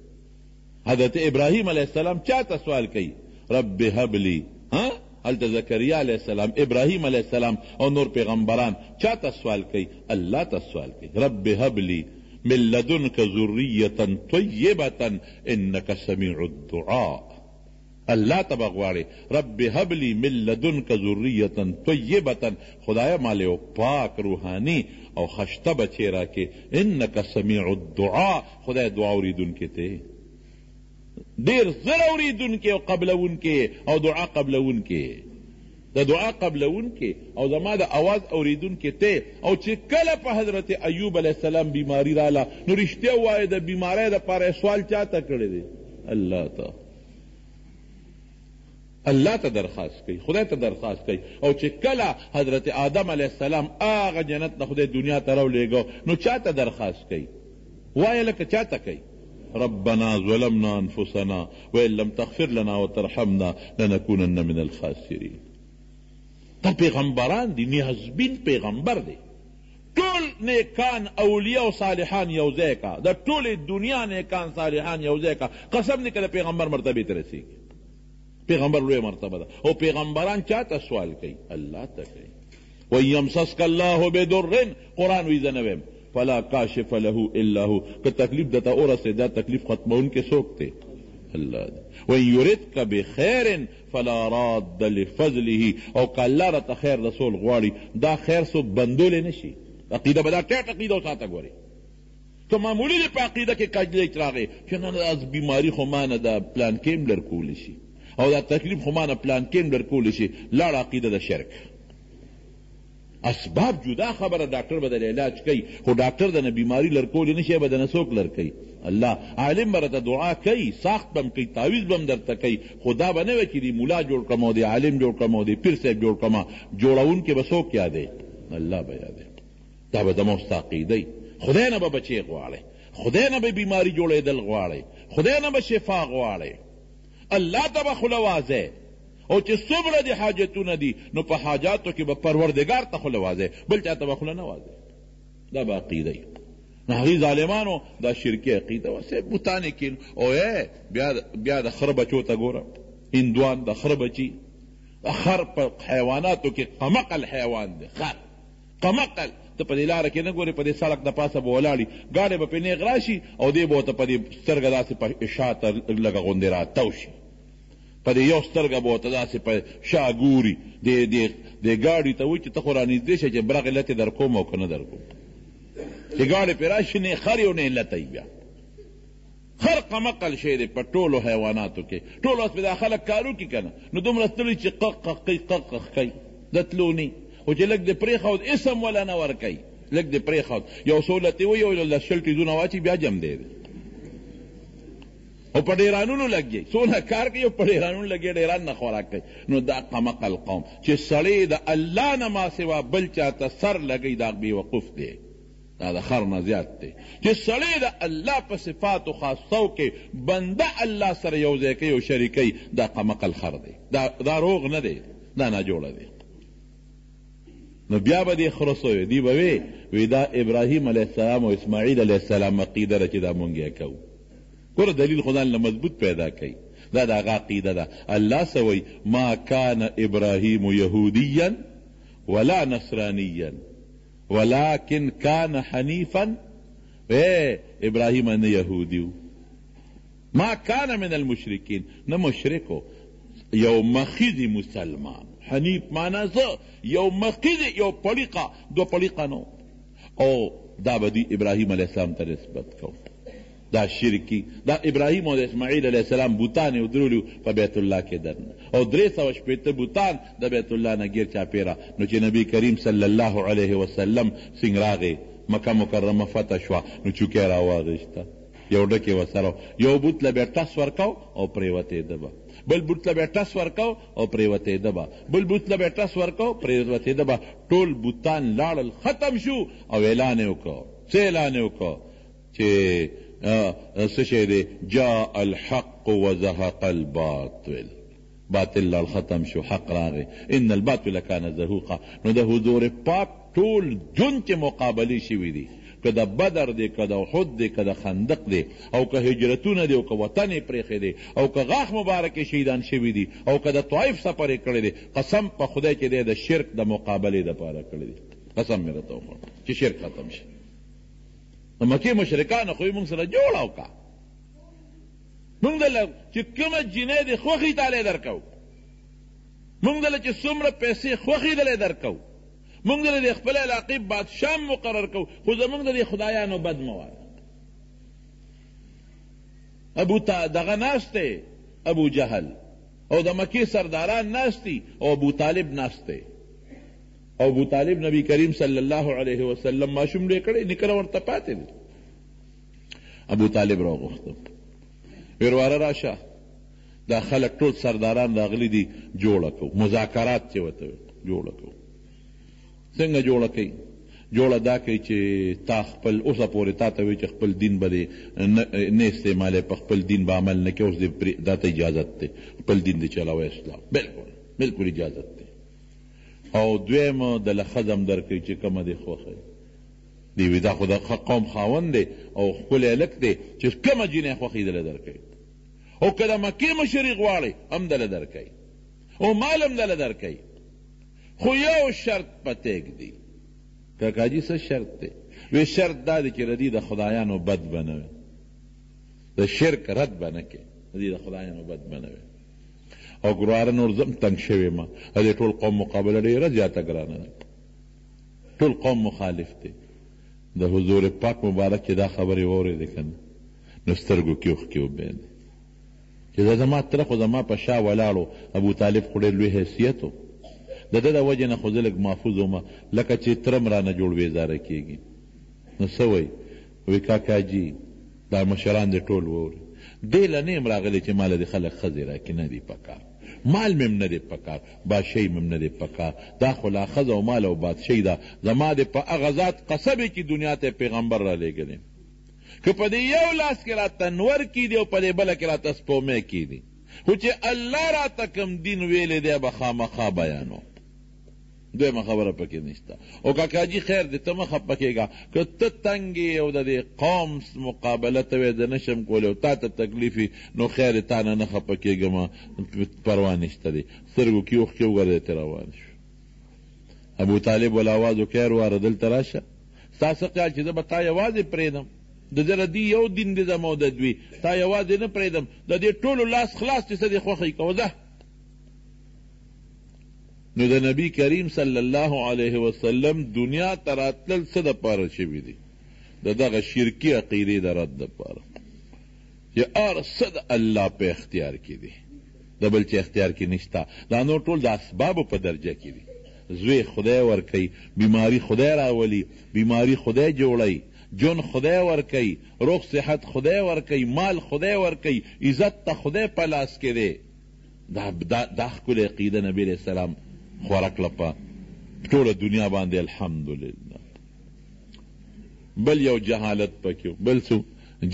حضرت ابراهیم علیه السلام چاته سوال کوي رب هب لي ها هلته زکریا علیه السلام ابراهیم علیه السلام او نور پیغمبران چاته سوال کوي الله ته سوال کوي رب هب لي من لدنک ذریه طیبه انک سمیع الدعاء الله ته به غواړې رب هب لي من لدنک ذرية طيبة خدايه ما له يو پاک روحاني او خشته بچې راکې انک سميع الدعاء خدايه دعا اوريدونکې ته يې ډير زر اوريدونکې او قبلونکې او دعا قبلونکې يې د دعا قبلونکې او زما د اواز اوريدونکې ته او چې کله په حضرت ايوب عليه السلام بيماري رااله نو رښتيا وايه د بيمارۍ د پاره سوال چاته کړی دی الله ته الله ته درخواست کوي خدای ته درخواست کوي او چې کله حضرت آدم علیه السلام هغه جنت نه خدای دنیا ته راولېږه نو چا ته درخواست کوي وایه لکه چا ته کوي ربنا ظلمنا انفسنا وان لم تغفر لنا وترحمنا لنكونن من الخاسرين دا پیغمبران دي نیازبین پیغمبر دی ټول نیکان اولیاء او صالحان یو ځای کا د ټولې دنیا نیکان صالحان یو ځای کا قسم دې که د پیغمبر مرتبې ته رسیږي پیغمبر لوی مرتبه ده او پیغمبران چاته سوال کوي الله ته کوي و یمسسک الله بدر قران وی زنویم فلا کاشف له الا هو که تکلیف دته اورسه دا تکلیف ختمون کې سوکته الله و یریدک بخیر فلا راد لفضله او که الله راته خیر رسول غواړي دا خیر څوک بندولی نه شي عقیده به دا ټیټ عقیده وساته ګورې که معمولي دې په عقیده کې کجلیچ راغی چې نه دا بیماري خو ما نه دا پلان کې هم لرکولی شي او دا تکلیف خو ما نه پلان کې هم لرکولی شي لاړه عقیده د شرک اسباب جدا خبره ډاکټر به درې علاج کوي خو ډاکټر دنه بیماری لر کولی نه شي به دنه څوک لر کوي الله عالم به راته دعا کوي ساخت به هم کوي تعویذ به هم درته کوي خو دا به نه وي چې دی مولا جوړ کړم او دی عالم جوړ کړم او دی پیر صاحب جوړ کړم جوړونکي به څوک یادوي الله به یادوي دا به زموږ ستا عقیده خدای نه به بچی غواړي خدای نه به بیماری جوړېدل غواړي خدای نه به شفا غواړي الله ته به خوله وازی او چې څومره دې حاجتونه دي نو په حاجاتو کې به پروردګار ته خوله وازی بل چاته به خوله نه وازی دا به عقیده وي نو هغوی ظالمانو دا شرکي عقیده وه صاحب بوتانې کینو او بیا د خره بچو ته ګوره هندوان د خره بچي خر په حیواناتو کې قمقل حیوان دی خر کمعقل ته په دې لاره کې نه ګورې په دې سړک د پاسه به ولاړ وي ګاډی به پرې نېغ راشي او دی به ورته په دې سترګه داسې په شا ته لږه غوندې راتاو شي په دې یو سترګه به ورته داسې په شا ګوري دې دې دې ګاډي ته وایي چې ته خو رانږدې شه چې برغې لتې در کوم او که نه در کوم چې ګاډی پرې راشي نه خري او نه لته بیا خر قمقل شی دی په ټولو حیواناتو کې ټول وخت دا خلک کارو کی کنه نو دومره ستړي چې قق قق کوي قق قق کوي د تلو نی خو چې لږ د پرېښود اسم ولا نه ورکوي لږ د پرېښود یو څو لتې وي یو لس شل ټیزونه واچي بیا جم دی او په ډیرانونو لګي څونه کار کوي او په ډیرانونو لګي ډیران نه خوراک کوي نو دا قمقل قوم چې سړی د الله نه ما سوا بل چاته سر لګي دا بې وقوف دی دا د خر نه زیات دی چې سړی د الله په صفاتو خاصو کې بنده الله سره یو ځای کوي او شریکوي دا قمقل خر دی دا, دا روغ نه دی دا ناجوړه دی نو بیا به دې خره سوی دی به وی وی دا ابراهیم علیه السلام او اسماعیل علیه السلام عقیده ده چې دا مونږ یې کوو ګوره دلیل خو ځان له مضبوط پیدا کوي دا د هغه عقیده ده الله څه وایي ما کان ابراهیم یهودیا ولا نصرانیا ولکن کان حنیفا اې ابراهیم نه یهودی و ما کان من المشرکین نه مشرک و یو مخیزی مسلمان حنیف معنا څه یو مخیزی یو پړیقه دو پړیقه نو او دا به دی ابراهیم علیه السلام ته نسبت کوو دا شرکی دا ابراهیم او د اسماعیل علیه السلام بوتان یې ودرولی په بیت الله کې دننه او درې سوه شپېته بوتان د بیت الله نه ګیر چاپیره نو چې نبی کریم صلی الله علیه وسلم سنګ راغی مکه مکرمه فتح شوه نو چوکی راواغیسته یو ډکی ورسره و یو بوت له به ټس ورکاو او پریوتیده به بل بوت له به ټس ورکاو او پریوتیده به بل بوت له به ټس ورکاو پریوتیده به ټول بوتان لاړل ختم شو او اعلان یې وکړ څه اعلان یې وکړ چه څه شی دی جاء الحق وزهق الباطل باطل لاړ ختم شو حق راغی ان الباطل کان زهوقا نو د حضور پاک ټول جون چه مقابلی شوی دی که د بدر دی که د احد دی که د خندق دی او که هجرتونه دی او که وطن یې پریښی دی او که غاښ مبارک یې شهیدان شوی دی او که د طائف سفر یې کړی دی قسم په خدای چه دی د شرک د مقابلی دپاره کړی دی قسم مې درته وخوړ چه شرک ختم شي د مکې مشرکانو خو یې موږ سره جوړه وکړه موږ دله چې کومه جینۍ دې خوښي تاله درکو موږ دله چې څومره پیسې خوښي دله درکو موږ دله د خپل علاقې بادشاه مقرر کو خو زموږ د خدایانو بد مو ابو تا دغه ناشته ابو جهل او د مکی سرداران ناشتي او ابو طالب ناشته او ابو طالب نبی کریم صلی الله علیه وسلم ماشوم ډې کړی نکره ورته پاتې دی ابو طالب را غوښته ورواره راشه دا خلک ټول سرداران راغلي دي جوړه کو مذاکرات چې وته جوړه کو څنګه جوړه کوي جوړه دا کوي چې تا خپل اوسه پورې تا ته وي چې خپل دین به نه استعمالې په خپل دین به عمل نه کې اوس دې دا ته اجازت دی خپل دین دې چلاوه اسلام بالکل بالکل اجازت او دویم د له خزم درکړي چې کومه دې خوښه وي دی وي دا خو د ښه قوم خاوند دی او ښکلی هلک دی چې کومه جینۍ خوښي دله درکوي او که د مکې مشري غواړي هم دله درکوي او مال هم دله درکوي خو یو شرط پتیګ دی کاکاجي څه شرط دی وی شرط دا دی چې ردی د خدایانو بد بنوي د شرک رد بنه کې ردی د خدایانو بد بنوي او ګراره نور زم تنګ شوی ما هدې ټول قوم مقابله ډیره زیاته ګرانه ده ټول قوم مخالف دی د حضور پاک مبارک چې دا خبرې واورېدې که نه نو سترګو کې اوښکې وبهېدې چې دا زما تره خو زما په شا ولاړو ابو طالب خو ډېر لوی حیثیت و د ده د وجې نه خو زه لږ محفوظ وم لکه چې تره م رانه جوړ بېزاره کېږي نو څه وایي وایي کاکاجي دا مشران دې ټول ووري دې له نه يم راغلي چې ماله دې خلک ښځې راکړي نه دې پکار مال مې هم نه دې پکار بادشاهي مې هم نه دې پکار دا خو لا ښځه او مال او بادشاهي ده زما دې په هغه ذات قسم وي چې دنيا ته يې پېغمبر رالېږلی يم که په دې يو لاس کې راته نور کېدي او په دې بل کې راته سپومۍ کېدي خو چې الله راته کوم دين ويلی دی به خامخا بيانوم. دویمه خبره پکې نشته او کاکاجي خیر دې ته مه خپه کېږه که ته تنګ یې او د دې قوم مقابله ته وې زه نه شم کولی او تا ته تکلیف وي نو خیر تا نه نه خپه کېږم پروا نشته دی سترګو کې اوښکې وګرځې ته روان شو ابو طالب ول اواز وکړ وروره دلته راشه ستا څه خیال چې زه به تا یوازې پرېږدم د زره دی یو دین دی زما او د دوی تا یوازې نه پرېږدم د دې ټولو لاس خلاص چې څه دې خوښوي کوه ځه نو د نبی کریم صلی الله علیه وسلم دنیا ته راتلل څه دپاره شوي دي؟ د دغه شرکي عقیدې د رد دپاره چې هر څه د الله په اختیار کې دي، د بل چا اختیار کې نشته، دا نور ټول د اسبابو په درجه کې دي، زوی خدای ورکوي، بیماري خدای راولي، بیماري خدای جوړوي، ژوند خدای ورکوي، روغ صحت خدای ورکوي، مال خدای ورکوي، عزت د خدای په لاس کې دی. دا دا دا ښکلی عقیده نبی علیه السلام خوره کړه په ټوله دنیا باندې الحمدلله بل یو جهالت پکې بل څو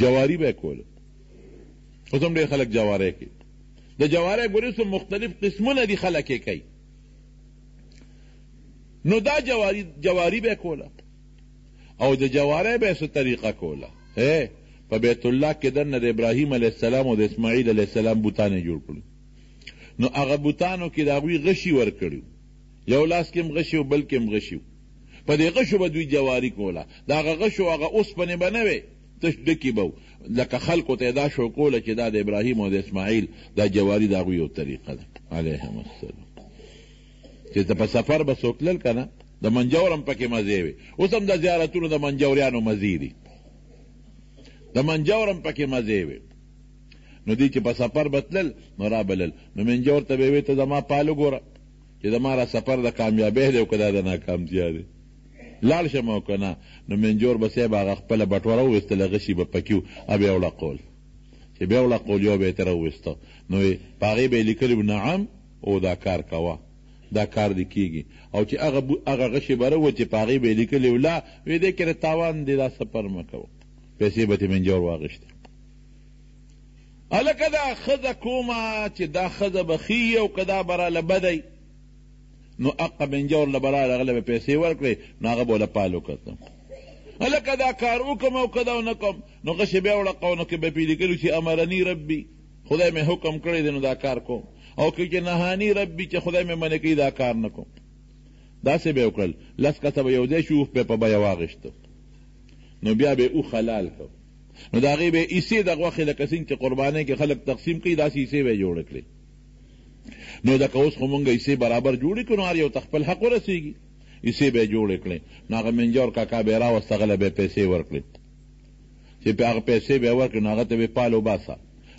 جواری به کوله اوس هم ډېر خلک جواری کوي د جواری ګورې څو مختلف قسمونه دي خلک یې کوي نو دا جواری جواری به کوله او د جوارۍ به یې څه طریقه کوله؟ هی! په بیت الله کې درنه د ابراهیم علیه السلام او د اسماعیل علیه السلام بتان یې جوړ کړي وو. نو هغه بتانو کې د هغوی غشي ورکړي وو. یو لاس کې هم غشی و، بل کې هم غشی و. په دې غشو به دوی جواري کوله. د هغه غشو هغه اوسپنې به نه وې، تش ډکي به وو. لکه خلکو ته یې دا شو کوله چې دا د ابراهیم او د اسماعیل دا جواري د هغوی یو طریقه ده. علیهم السلام. چې ته په سفر به څوک تلل کنه د منجور هم پکې مزې وي اوس هم د زیارتونو د منجوریانو مزې دي د منجور هم پکې مزې وي نو دی چې په سفر به تلل نو را بلل نو منجور ته به وي ته زما پال وګوره چې زما را سفر د کامیابۍ دی او که دا د ناکامتیا دی لاړ شم او که نه نو منجور به صاحب هغه خپله بټوره وویستله غشي به پکې و او بیا وړقول چې بیا وړقول یو به یې ترې وویسته نو په هغې به یې لیکلي نعم او دا کار کوه دا کار دې کېږي او چې هغه بو هغه غشې به روه چې په هغې به یې لیکلې ولا وې دې کره تاوان دې دا سفر مه کوه پیسې به ترې منجور واغشتې هلکه دا ښځه کومه چې دا ښځه به ښي او که دا به راله بده نو اقه بنجور له برا راغله به پیسې ورکړې نو هغه به له پالو کتم هلکه دا کار وکم او که دا ونه کوم نو غشې بیا وړقه نو که به پې لیکلو چې امرني ربي خدای مې حکم کړی دی نو دا کار کوم او که چې نهاني ربي چې خدای مې منې کوي دا کار نه کوم داسې به یې وکړل لس کسه به یو ځای شي اوښ به په بیه واغېشته نو بیا به یې اوښ حلال کړ نو د هغې به یې حصې د غوښې لکه څنګه چې قربانۍ کې خلک تقسیم کوي داسې حصې به یې جوړې کړې نو ځکه اوس خو مونږ حصې برابر جوړې کړو نو هر یو ته خپل حق ورسېږي حصې به یې جوړې کړې نو هغه منجور کاکا به یې راوسته غله به یې پیسې ورکړې چې په هغه پیسې به یې ورکړې، نو هغه ته به یې پال وباسه،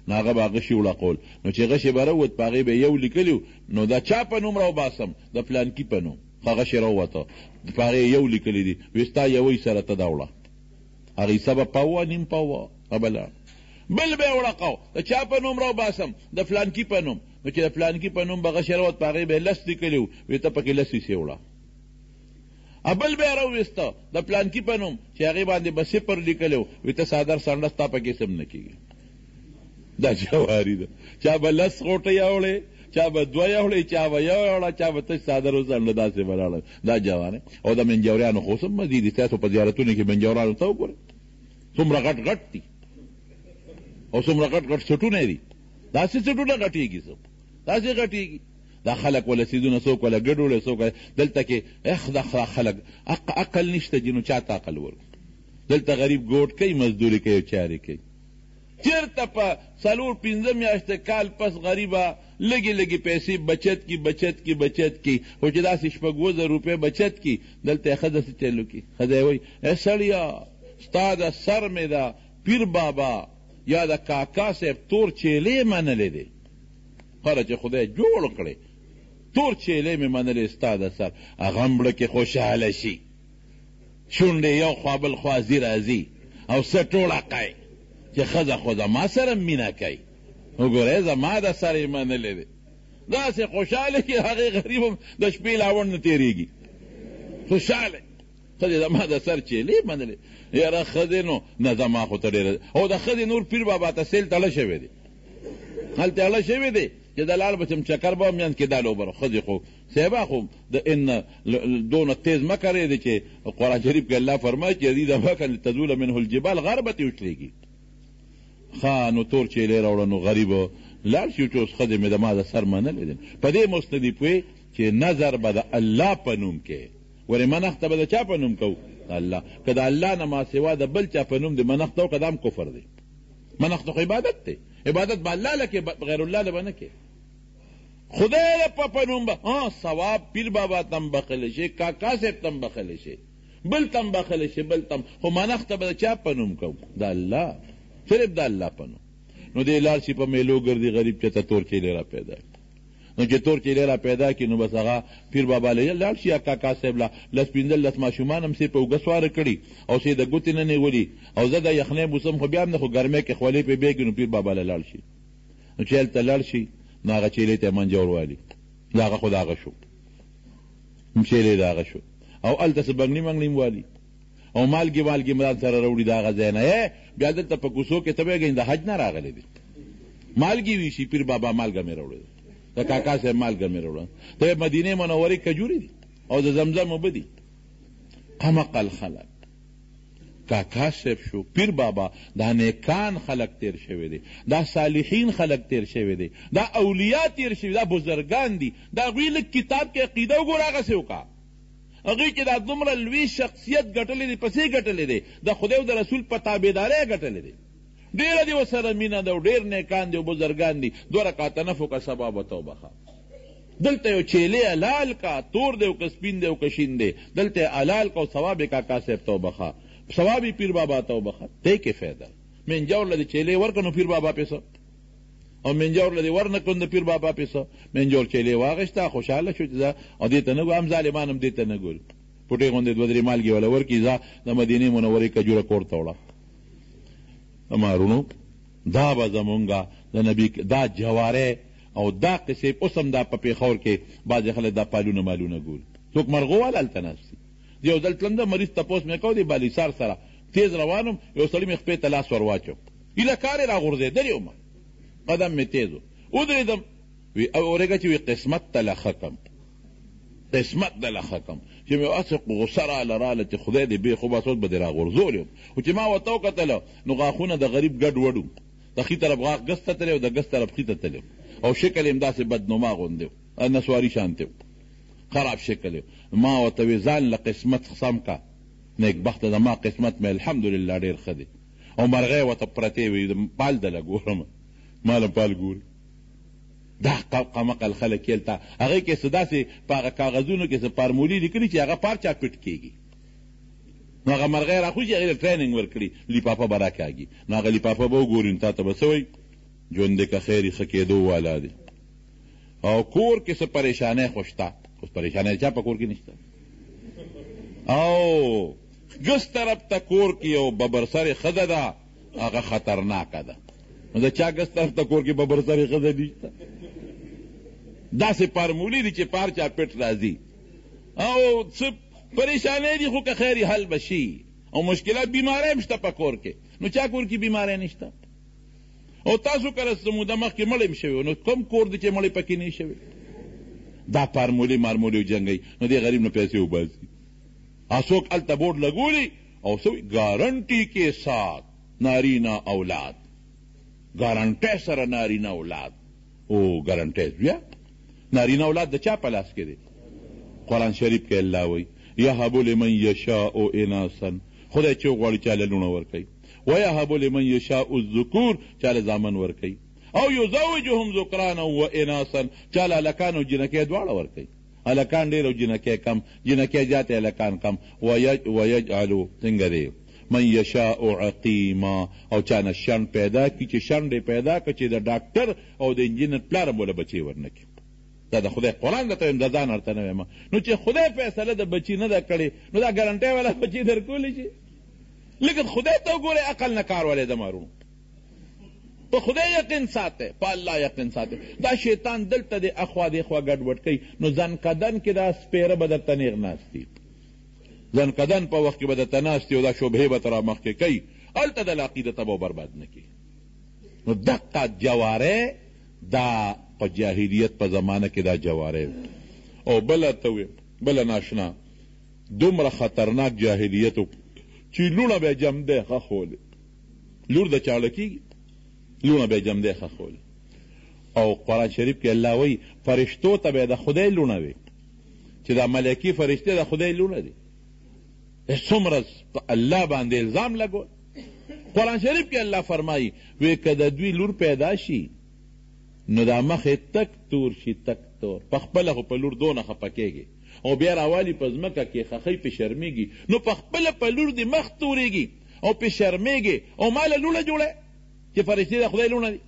نو هغه به غشي وړقول، نو چې غشی به راووت، په هغې به یې یو لیکلي و، نو دا چا په نوم راوباسم، د پلانکي په نوم، خو غشی راووته، په هغې یې یو لیکلي دي، وي ستا یوه حصه راته دا وړه، هغه حصه به پاو وه، نیم پاو وه، هغه به لاړ، بل به یې وړقاو، د چا په نوم راوباسم، د پلانکي په نوم، نو چې د پلانکي په نوم به غشی راووت، په هغې به یې لس لیکلي و، وي ته پکې لس حصې وړه. او بل بیا راوویست د پلانکي په نوم چې هغې باندې به صفر لیکلی و، وي ته څادر څنډه ستا په کیس هم نه کېږي. دا جواري ده، چا به لس غوټۍ اوړې، چا به دوه اوړې، چا به یو اوړه، چا به تش څادر و څنډه داسې به لاړل. دا جواري او د منجوریانو خو اوس هم مزې دي، ستاسو په زیارتونو کې منجورانو ته وګورئ، څومره غټ غټ دي او څومره غټ غټ څټونه یې دي، داسې څټونه غټېږي، څه داسې غټېږي. دا خلک ولا سیدونه څوک ولا ګډوډه څوک ولا دلته کې اخ دا خلک اق عقل نشته جنو چاته عقل ور دلته غریب ګوټ کوي مزدوري کوي چاري کوي چیرته په څلور پنځه میاشتې کال پس غریبه لږې لږې پیسې بچت کی بچت کی بچت کی خو چې داسې شپږ اووه زره روپۍ بچت کی دلته یې ښځه څه چل وکړي ښځه یې وایي ای سړیه ستا د سر مې د پیر بابا یا د کاکا صاحب تور چیلې منلی دی پره چې خدای جوړ کړې تور چیلې مې منلې ستا د سر هغه مړه کې خوشحاله شي شونډې یو خوا بل خوا ځي راځي او څه ټوله قای چې ښځه خو زما سره مینه کوي وګورئ زما د سر یې منلې دی داسې خوشحاله چې هغې غریب هم د شپې لاوڼ نه تېرېږي خوشحاله ښځې زما د سر چیلې منلې یاره ښځې نو نه زما خو ته ډېره او د ښځې نور پیر بابا ته سیل تړه شوی دی هلته اړه شوی دی چې د لال بچم چکر به میان کې دا لوبر خزي خو صاحبه خو د ان دون تیز مکرې دي چې قران شریف کې الله فرمایي چې دې دا وکړ تزول منه الجبال غربت یشلېږي خانو تور چې لري راوړنو غریب لال شي چې اوس خزي مې د ما د سر منه لیدل په دې مستدی پوي چې نظر به د الله په نوم کې ورې منخت به د چا په نوم کو الله که د الله نه ما سوا د بل چا په نوم د منخت او قدم کفر دی منښت خو عبادت دی عبادت به الله له کې غیر الله له به نه کې خدای له په په نوم به ها ثواب پیر بابا تم بخلی شي کاکا صاحب تم بخلی شي بل تم بخلی شي بل تم خو منښت به د چا په نوم کوم د الله صرف د الله په نوم نو دې لار شي په میلو ګرځي غریب چېرته تور چیلې را پیدا کړي نو چې تور چېلی را پیدا کړي نو بس هغه پیر بابا له یې لاړ شي یا کاکا صاحب له لس پنځه لس ماشومان هم سې په اوږه سواره کړي او سې د ګوتې نه نیولي او زه د یخنۍ موسم خو بیا هم نه خو ګرمۍ کې خولې پرې بهېږي نو پیر بابا له لاړ شي نو چې هلته لاړ شي نو هغه چېلی ته منجه ور والي نو هغه خو د هغه شو چېلی د هغه شو او هلته څه بنګړي منګړي هم والي. او مالګی والګی مځان سره راوړي دا غا ځای نه یې بیا دلته په کوڅو کې ته به ګنې د حج نه راغلي دي مالګی ویشي پیر بابا مالګه مې راوړي د کاکا صاحب مالګه مې راوړه ته مدینه منورې کجوري دي او د زمزم اوبه دي قمقل خلک کاکا صاحب شو پیر بابا دا نیکان خلق تیر شوی دی دا صالحین خلق تیر شوی دی دا اولیاء تیر شوی دا بزرگان دی دا غوی لک کتاب کې عقیده وګوره هغه څه وکړه هغوی چې دا دومره لوی شخصیت ګټلی دی، په څه ګټلی دی؟ د خدای او د رسول په تابعدارۍ ګټلی دی. ډېره دې ورسره مینه ده او ډېر نېکان دي او بزرګان دي، دوه رکعته نفل وکړه، سبا به ته وبخښه. دلته یو چیلې حلال کا، تور دی او که سپین دی او که شین دی، دلته یې حلال کا او ثواب یې کاکا صاحب ته وبخښه، ثواب یې پیر بابا ته وبخښه، دی کې فایده. مینجور له دې چیلې ورکړه، نو پیر بابا پې څه؟ او مینجور له دې ورنه کړو د پیر بابا پې څه مینجور چیلې واغېسته خوشحاله شو چې دا او دې ته نه ګوري هم ظالمان هم دې ته نه ګوري پټې غوندې دوه درې مالګې وله ورکړي ځه د مدینې منورې کجوره کور ته وړه زما روڼو دا به زمونږ د نبي دا جواره او دا قصې اوس هم دا په پېښور کې بعضې خلک دا پالونه مالونه ګوري څوک مرغو والا هلته ناست دي یو ځل تلم د مریض تپوس مې کو دی بالیسار سره تیز روانم یو سړي مې خپې ته لاس ور واچو هیله کار یې راغورځېدلی وم، قدم مې تېز و، ودرېدم، وی او اورېږه چې وی قسمت ته له ښه کم، قسمت ته له ښه کم، چې مې هسې غوسه راله راله چې خدای دې بېخ وباسه اوس به دې راغورځولی وم، خو چې ما ورته وکتل نو غاښونه د غریب ګډ وډ وو، د ښي طرف غاښ ګس ته تللی و، د ګس طرف ښي ته تللی و او شکل یې هم داسې بدنما غوندې و، نسواري شانتې و، خراب شکل یې و، نو ما ورته وی ځان له قسمت سم کړه، نېکبخته زما قسمت مې الحمدلله ډېر ښه دی. او مرغۍ ورته پرتې وي پال دله ګورم مالم پال ګوري دا قمقل خلک یې هلته هغې کې څه داسې په هغه کاغذونو کې څه فارمولې لیکلي چې هغه پار چا پټ کېږي نو هغه مرغۍ راخوځي هغې له ټریننګ ورکړي لیپافه به راکاږي نو هغه لیپافه به وګوري نو تا ته به څه وایي ژوند دی که خیر یې ښه کېدو والا دی او کور کې څه پریشانۍ خو شته اوس پریشانۍ چا په کور کې نشته او جوس طرف ته کور کې یو ببرسرې ښځه ده هغه خطرناکه ده نو د چا ګس طرف ته کور کې ببرسرې ښځه نشته داسې فارمولې دي چې پار چا پټ راځي او څه پریشانې دي خو که خیر حل بشي او مشکلات بیماری هم شته په کور کې نو چا کور کې بیماری نشته او تاسو کله څه موده مخکې مړی هم شوی نو کوم کور دی چې مړی پکې نه شوی دا فارمولې مارمولې جنګوي نو دې غریب نه پیسې وباسي او څوک هلته بورډ لګولي او څه وایي ګارنټي کې سات نارینه اولاد ګارنټۍ سره نارینه اولاد او ګارنټۍ بیا نارینه اولاد د چا په لاس کې دی قرآن شریف کې الله وایي یهب لمن یشاء اناسا خدای چې غواړي چاله لونه ورکوي ویهب لمن یشاء الذکور چاله زامن ورکوي او یزوجهم ذکرانا و اناسا چاله لکان او جنکې دواړه ورکوي هلکان ډېر او جینکې کم، جینکې زیاتې هلکان کم، ویجعل څنګه دی من یشاء عقیما او چا نه شنډ پیدا کړي چې شنډ یې پیدا کړ چې د ډاکټر او د انجینر پلار هم وله بچې ورنه کړي دا د خدای قرآن درته وایم د ځان ورته نه وایم نو چې خدای فیصله د بچي نه ده کړې نو دا ګرنټۍ والا بچې درکولی شي لږ خدای ته وګورئ عقل نه کار والی زما وروڼو په خدای یقین ساته په الله یقین ساته دا شیطان دلته دی اخوا دی خوا ګډوډ کوي نو ځنکدن کې دا سپیره به درته نیغ ناست دي ځنکدن په وخت کې به درته ناست دي او دا شبهې به ته رامخکې کوي هلته د عقیده ته به برباد نه کړي نو دقه جواره دا په جاهلیت په زمانه کې دا جواره او بله ته وي بله ناشنا دومره خطرناک جاهلیت چې لوڼه به جمده ښخولې لور د چاړه کیږي لوڼه به جمدې خخول او قرآن شریف کې الله وایي فرشتو ته به د خدای لوڼه وي چې دا ملکی فرشته د خدای لوڼه دي څومره په الله باندې الزام لګول قرآن شریف کې الله فرمایي وی که د دوی لور پیدا شي نو دا مخې تک تور شي تک تور په خپله خو په لور دونه خفه کېږي او بیا راوالي په ځمکه کې خخۍ په شرمېږي نو په خپله په لور دې مخ تورېږي او پرې شرمېږې او ما له لوڼه جوړه چې فرشتې د خدای لوڼه دي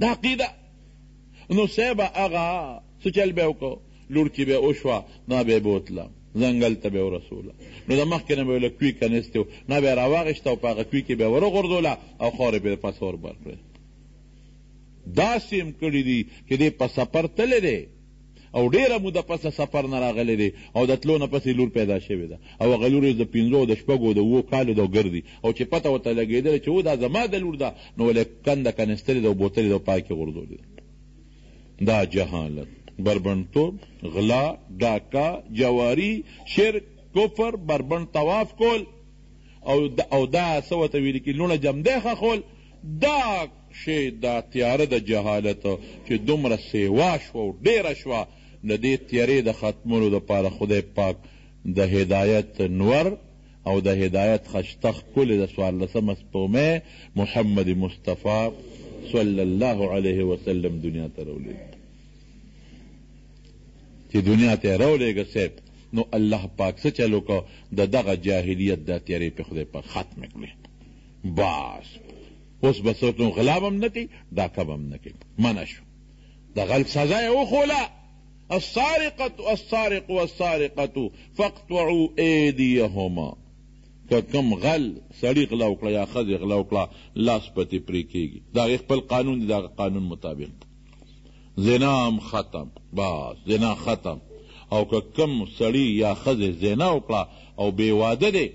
دا عقیده نو صاحب هغه څه چل به یې وکړو لور چې به یې وشوه دا به یې بوتله ځنګل ته به یې ورسوله نو د مخکې نه به یې له کوی کنیستې و نه به یې راواخېسته او په هغه کوی کې به یې وروغورځوله او خاورې به یې د پاسه وربر کړې داسې هم کړي دي چې دی په سفر تللی دی او ډېره موده پس له سفر نه راغلی دی او د تلو نه پس یې لور پیدا شوې ده او هغه لور اوس د پنځو او د شپږو او د اوو کالو ده او ګرځي او چې پته ورته لګېدلې چې هو دا زما د لور ده نو ول یې کنده کنستلې ده او بوتلې ده او پای کې غورځولې ده. دا جهالت، بربنډتوب، غلا، ډاکه، جواري، شرک، کفر، بربنډ طواف کول او دا څه ورته ویل کېږي لوڼه جمدی خښول دا شي دا تیاره د جهالت چې دومره سیوا شوه او ډېره شوه د دې تیرې د ختمولو لپاره خدای پاک د هدایت نور او د هدایت خشته ښکلې د څوارلسمه سپومۍ محمد مصطفی صلی الله علیه وسلم دنیا ته راولېږي چې دنیا ته راولېږه صاحب نو الله پاک څه چل وکړ د دغه جاهلیت دا تیارې پې خدای پاک ختمې کړې بس اوس به څوک نو غلا هم نه کوي ډاکه به هم نه کوي منع شو د غل سزا یې وښوله السارقة السارق والسارقة فاقطعوا ایدیهما که کوم غل سړي غلا وکړه یا ښځې غلا وکړه لاس به ترې پرې کېږي د هغې خپل قانون دی د هغه قانون مطابق زنا هم ختم بس زنا ختم او که کوم سړي یا ښځې زنا وکړه او بې واده دی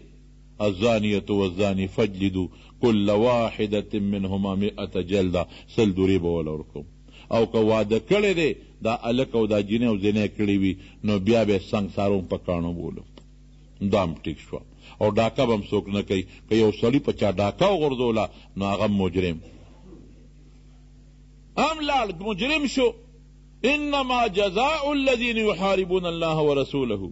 الزانیة والزانی فاجلدو کل واحدة منهما مئة جلدة سل دورې به وله ورکوم او که واده کړی دی دا هلک او دا جینۍ او زنا یې کړې وي نو بیا به یې سنګساروم په کاڼو بولم دا هم ټیک شو او ډاکه به هم څوک نه کوي که یو سړي په چا ډاکه وغورځوله نو هغه هم مجرم هم لاړ مجرم شو انما جزاء الذين يحاربون الله ورسوله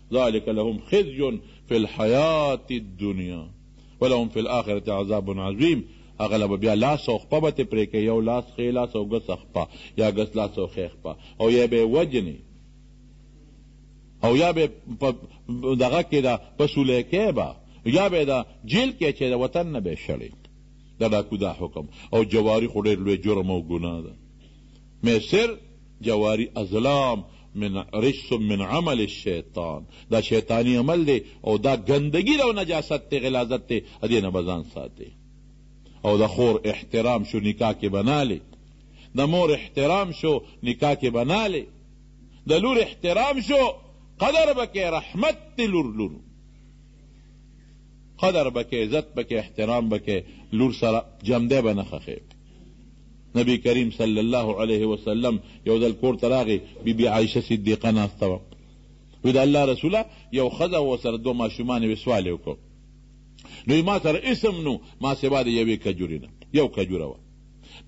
ذلک لهم خزی فی الحیاة الدنیا ولهم فی الآخرة عذاب عظیم هغه له به بیا لاس او خپه به ترې پرې کوې یو لاس ښې لاس او ګسه خپه یا ګس لاس او ښې خپه او یا به یې وجنې او یا به په دغه کې ده په سولی کې به یا به ده جیل کې چې د وطن نه به شړې د ډاکو دا حکم او جواری خو ډېر لوی جرم او ګناه ده میسر جواری ازلام من رجس من عمل الشیطان دا شیطانی عمل دی او دا ګندګی ده او نجاست دی غلاظت دی دې نه به ځان ساتې او د خور احترام شو نکاح کې بنالې د مور احترام شو نکاح کې بنالې د لور احترام شو قدر بکې رحمت دی لور لور قدر بکې عزت بکې احترام بکې لور سره جمده بنخخه نبي کریم صلی الله علیه وسلم یو ځل کور ته راغی، بي بي عایشه صدیقه ناسته وه. وی د الله رسوله یو ښځه او ورسره دوه ماشومان یې وی سوال یې وکړ نو وی ما سره هیڅ هم نه و ما سوا د یوې کجورې نه یو کجوره وه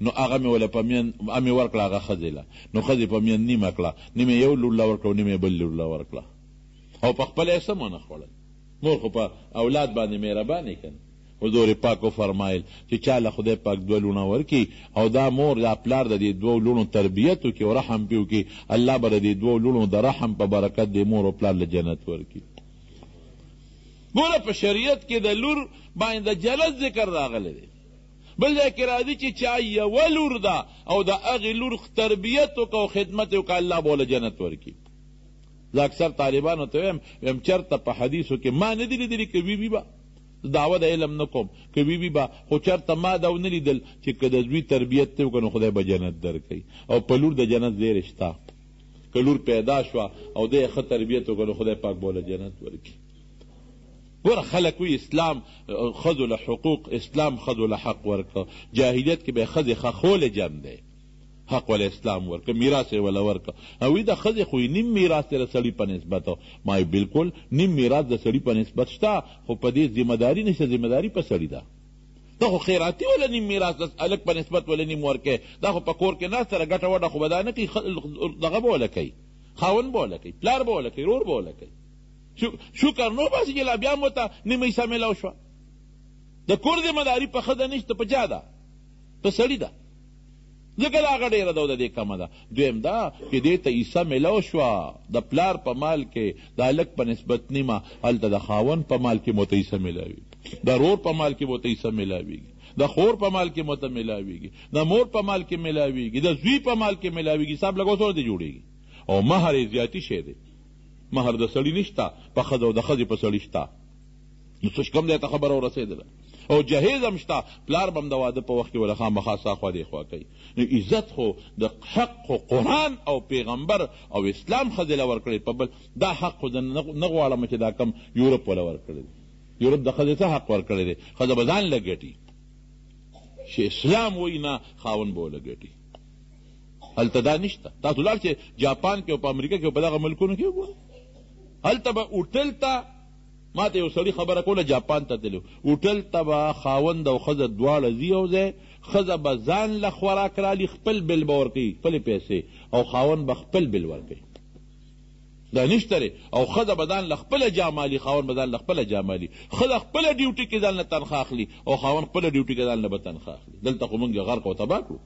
نو هغه مې وله په مین مې ورکړه هغه ښځې له نو ښځې په مین نیمه کړه نیمه یو لور له ورکړه او نیمه بل لور له ورکړه او په خپله یې سم ونه خوړل مور خو په اولاد باندې مهربانې کنه حضور پاک وفرمایل چې چا له خدای پاک دوه لوڼه ورکړي او دا مور یا پلار د دې دوو لوڼو تربیت وکړي او رحم پرې وکړي الله به د دې دوو لوڼو د رحم په برکت دې مور او پلار له جنت ورکړي. ګوره په شریعت کې د لور باندې د جنت ذکر راغلی دی. بل ځای کې راځي چې چا یوه لور ده او د هغې لور تربیت وکړه او خدمت یې وکړه الله به له جنت ورکړي. زه اکثر طالبانو ته وایم وایم چېرته په حدیثو کې ما نه دي لیدلي که وي وي به زه دعوه د علم نه کوم که وي وي به خو چرته ما دا ونه لیدل چې که د زوی تربیت ته وکړه نو خدای به جنت درکوي او په لور د جنت زیری شته که لور پیدا شوه او ده یې ښه تربیت وکړه نو خدای پاک به له جنت ورکړي ګوره خلک وي اسلام ښځو له حقوق اسلام ښځو له حق ورکړ جاهلیت کې به یې ښځې ښخولې جم دی حق ولی اسلام ورکه میراث یی وله ورکه اوی د ښځی خو یی نیم میراث دی د سړی په نسبت ما وی بلکل نیم میراث د سړی په نسبت شته خو په دی ذمه داری نشته ذمه داری په سړی ده ته خو خیراتی وله نیم میراث د هلک په نسبت وله نیم ورکه دا خو په کور کې ناست سره ګټه وډه خو به دا نه کوي دغه به وله کوي خاوند به وله کوي پلار به وله کوي رور به وله کوي شکر نو باسي چې لا بیا هم ورته نیمه حصه میلاو شوه د کور ذمه داری په ښځه نشته په چا ده په سړي ده ځکه د هغه ډېره ده او د دې کمه ده. دویم دا چې دې ته حصه مېلو شوه، د پلار په مال کې د هلک په نسبت نیمه، هلته د خاوند په مال کې مو ته حصه مېلاوېږي، د رور په مال کې مو ته حصه مېلاوېږي، د خور په مال کې مو ته مېلاوېږي، د مور په مال کې مېلاوېږي، د زوی په مال کې مېلاوېږي، حساب لګوه څومره دې جوړېږي. او مهر اضیاتي شی دی، مهر د سړي نشته په ښځه او د ښځې په سړي شته. نو څه کوم ځای ته خبره ورسېدله او جهیز هم شته پلار به هم د واده په وخت کې وله خامخا ساخوا دېخوا کوي نو عزت خو د حق خو قرآن او پیغمبر او اسلام ښځې له ورکړی په بل دا حق خو نه غواړم چې دا کم یورپ وله ورکړی دی یورپ د ښځې څه حق ورکړی دی ښځه به ځان له ګټي چې اسلام وایي نه خاون به وله ګټي هلته دا نشته تاسو لاړ چې جاپان کې او په امریکا کې او په دغه ملکونو کې وګورئ هلته به هوټل ته ماته یو سړي خبره کوله جاپان ته تللی و، هوټل ته به خاوند او ښځه دواړه ځي یو ځای، ښځه به ځان له خوراک رالي، خپل بل به ورکوي، خپلې پیسې، او خاوند به خپل بل ورکوي. دا نشته دی او ښځه به ځان له خپله جامه الي، خاوند به ځان له خپله جامه الي، ښځه خپله ډیوټي کې ځان له تنخوا اخلي او خاوند خپله ډیوټي کې ځان له به تنخوا اخلي. دلته خو مونږ غرق او تباه کړو.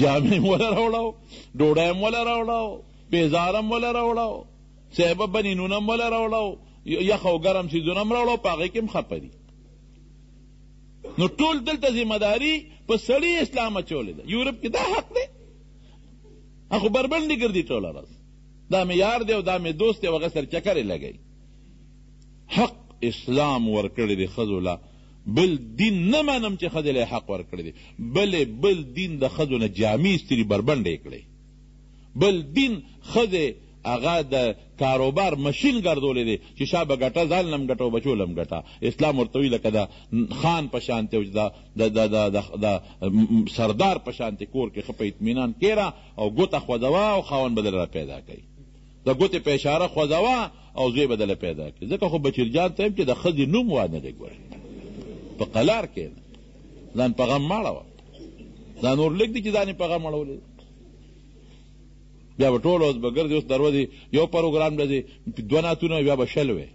جامې هم وله راوړه او ډوډی هم وله راوړه او پیزارم وله راوړاو صاحب بنینونم وله راوړاو یخ او ګرم سیزونم راوړاو په هغې کې هم خپه دي نو ټول دلته ذمه داري په سړي اسلام اچولې ده یورپ کې دا حق دی اخو بربنډې ګرځي ټوله ورځ دا مې یار دی او دا مې دوست دی او هغه سر چکرې لګوي حق اسلام ورکړی دی ښځو له بل دین نه منم چې ښځې له حق ورکړی دی بلې بل دین د ښځو نه جامې ایستلي بربنډې کړی بل دین ښځی هغه د کاروبار مشین ګرځولی دی چی شا به ګټه ځان لم ګټه او بچو لم ګټه اسلام ورته وی لکه د خان په شانتی او د د د د د سردار په شانتی کور کی ښه په اطمینان کیره او ګوته خوځوه او خاون به دلره پیدا کوي د ګوتې په اشاره خوځوه او زوی به دله پیدا کوي ځکه خو بچیر جان ته چې د ښځې نوم وانه دی ګوره په قلار کېنه ځان په غم ماړه وه دا نور لږ دي چې ځان په غم اړولی بیا به ټول اوس به ګرځي اوس دروځي یو پروګرام لځي دوه ناتونه بیا به شل وي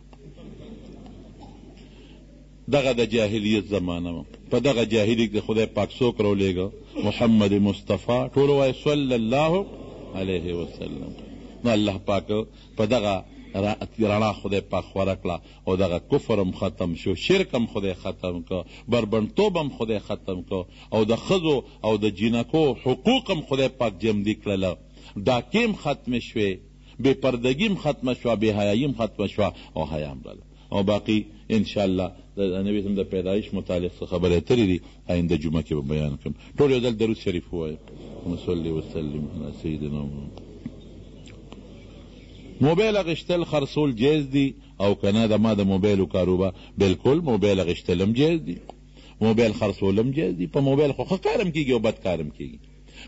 دغه د جاهلیت زمانه وه په دغه جاهلی کې خدای پاک څوک راولېږه محمد مصطفی ټول وایي صلی الله علیه وسلم نو الله پاک په دغه رڼا خدای پاک خوره کړه او دغه کفر هم ختم شو شرک هم خدای ختم کړ بربنډتوب هم خدای ختم کړ او د ښځو او د جینکو حقوق هم خدای پاک جمدی کړل ډاکی هم ختمی شوی بی پردګی هم ختمه شوه بی حیایی هم ختمه شوه او حیا هم راغله او باقی ان شاء الله د نبی سم د پیدایش متعلق څه خبری اتری دی آینده جمعه کی به بیان کړم ټول یو ځل درود شریف ووایه صلی وسلم علی سیدنا محمد موبایل غشتل خرڅول جایز دي او کنه د ما د موبایل کاروبار بالکل موبایل غشتل هم جایز دي موبایل خرڅول هم جایز دي په موبایل خو ښه کار هم کېږي او بد کار هم کېږي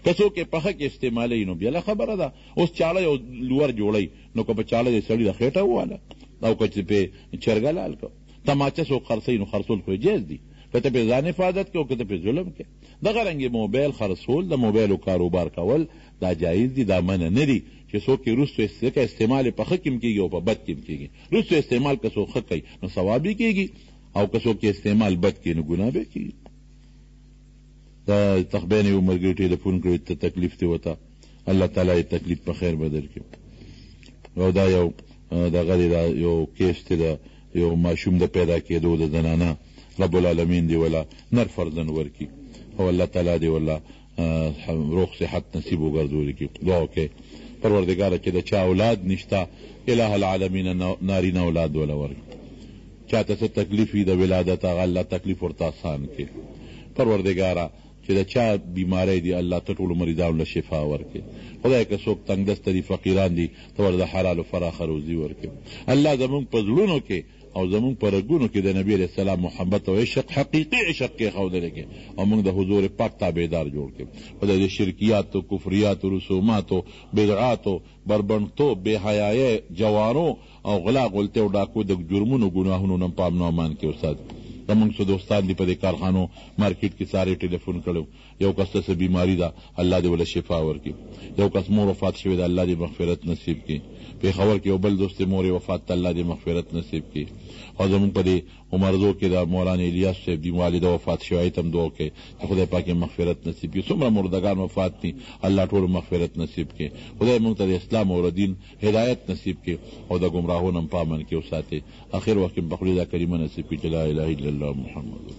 که څوک یې په ښه کې استعمالوي نو بېله خبره ده اوس چاړه او لور جوړوي نو که په چاړه دې سړي له خېټه وواله او که چې پرې چرګه لال کړه تماچه څوک خرڅوي نو خرڅول خو یې جایز دي که ته پرې ځان حفاظت کوې او که ته پرې ظلم کوې دغه رنګې موبایل خرڅول د موبایلو کاروبار کول دا جایز دي دا منع نه دي چې څوک یې وروسته ځکه استعمال یې په ښه کې هم کېږي او په بد کې هم کېږي وروسته استعمال که څوک ښه کوي نو ثواب یې کېږي او که څوک یې استعمال بد کړي نو ګناه بیا کیږي دا تخبین یو مرګري ټیلیفون کړی ته تکلیف دی وته الله تعالی یې تکلیف په خیر بدل کړي او دا یو دغه دی دا یو کیس دی دا یو ماشوم د پیدا کېدو د زنانه رب العالمین دی ولا نر فرزند ورکي او الله تعالی دی ولا روغ صحت نصیب وګرځولي کې دعا وکړي پروردګار چې د چا اولاد نشته اله العالمین نارینه اولاد ولا ورکړي چاته څه تکلیف وي د ولادت هغه الله تکلیف ورته آسان کړي پروردګاره چې د چا بیماری دي الله ته ټولو مریدانو له شفا ورکړي خدای که څوک تنګدسته دي فقیران دي ته ورته حلال و فراخه روزي ورکړي الله زموږ په زړونو کې او زموږ په رګونو کې د نبي علیه السلام محبت او عشق حقیقي عشق کېښودل کړي او موږ د حضور پاک تابعدار جوړ کړي په دې د شرکیاتو، کفریاتو، رسوماتو، بدعاتو، بربنډتوب، بې حیایۍ، جوارو او غلا غلطۍ او ډاکو د جرمونو ګناهونو نه په امن او امان کې وساتي. زموږ څو دوستان دي په دې کارخانو، مارکیټ، کې سارې ټیلیفون کړی و. یو کس ته څه بیماری ده الله دی وله شفا ورکی یو کس مور وفات شوی ده الله دی مغفرت نصیب کی پیښور کی یو بل دوست ته مور یې وفات ده الله دی مغفرت نصیب کی او زموږ په دی عمرزو کی ده مولان الیاس صاحب دی والده وفات شوی هغه ته هم دعا وکړی چی خدای پاک یې مغفرت نصیب کی څومره مردګان وفات دی الله ټولو مغفرت نصیب کی خدای موږ ته ده اسلام اوردین هدایت نصیب کی او ده ګمراهو نه هم په امن کی وساتی اخر وخت کی هم په خولی ده کلمه نصیب کی چی لا اله الا الله محمد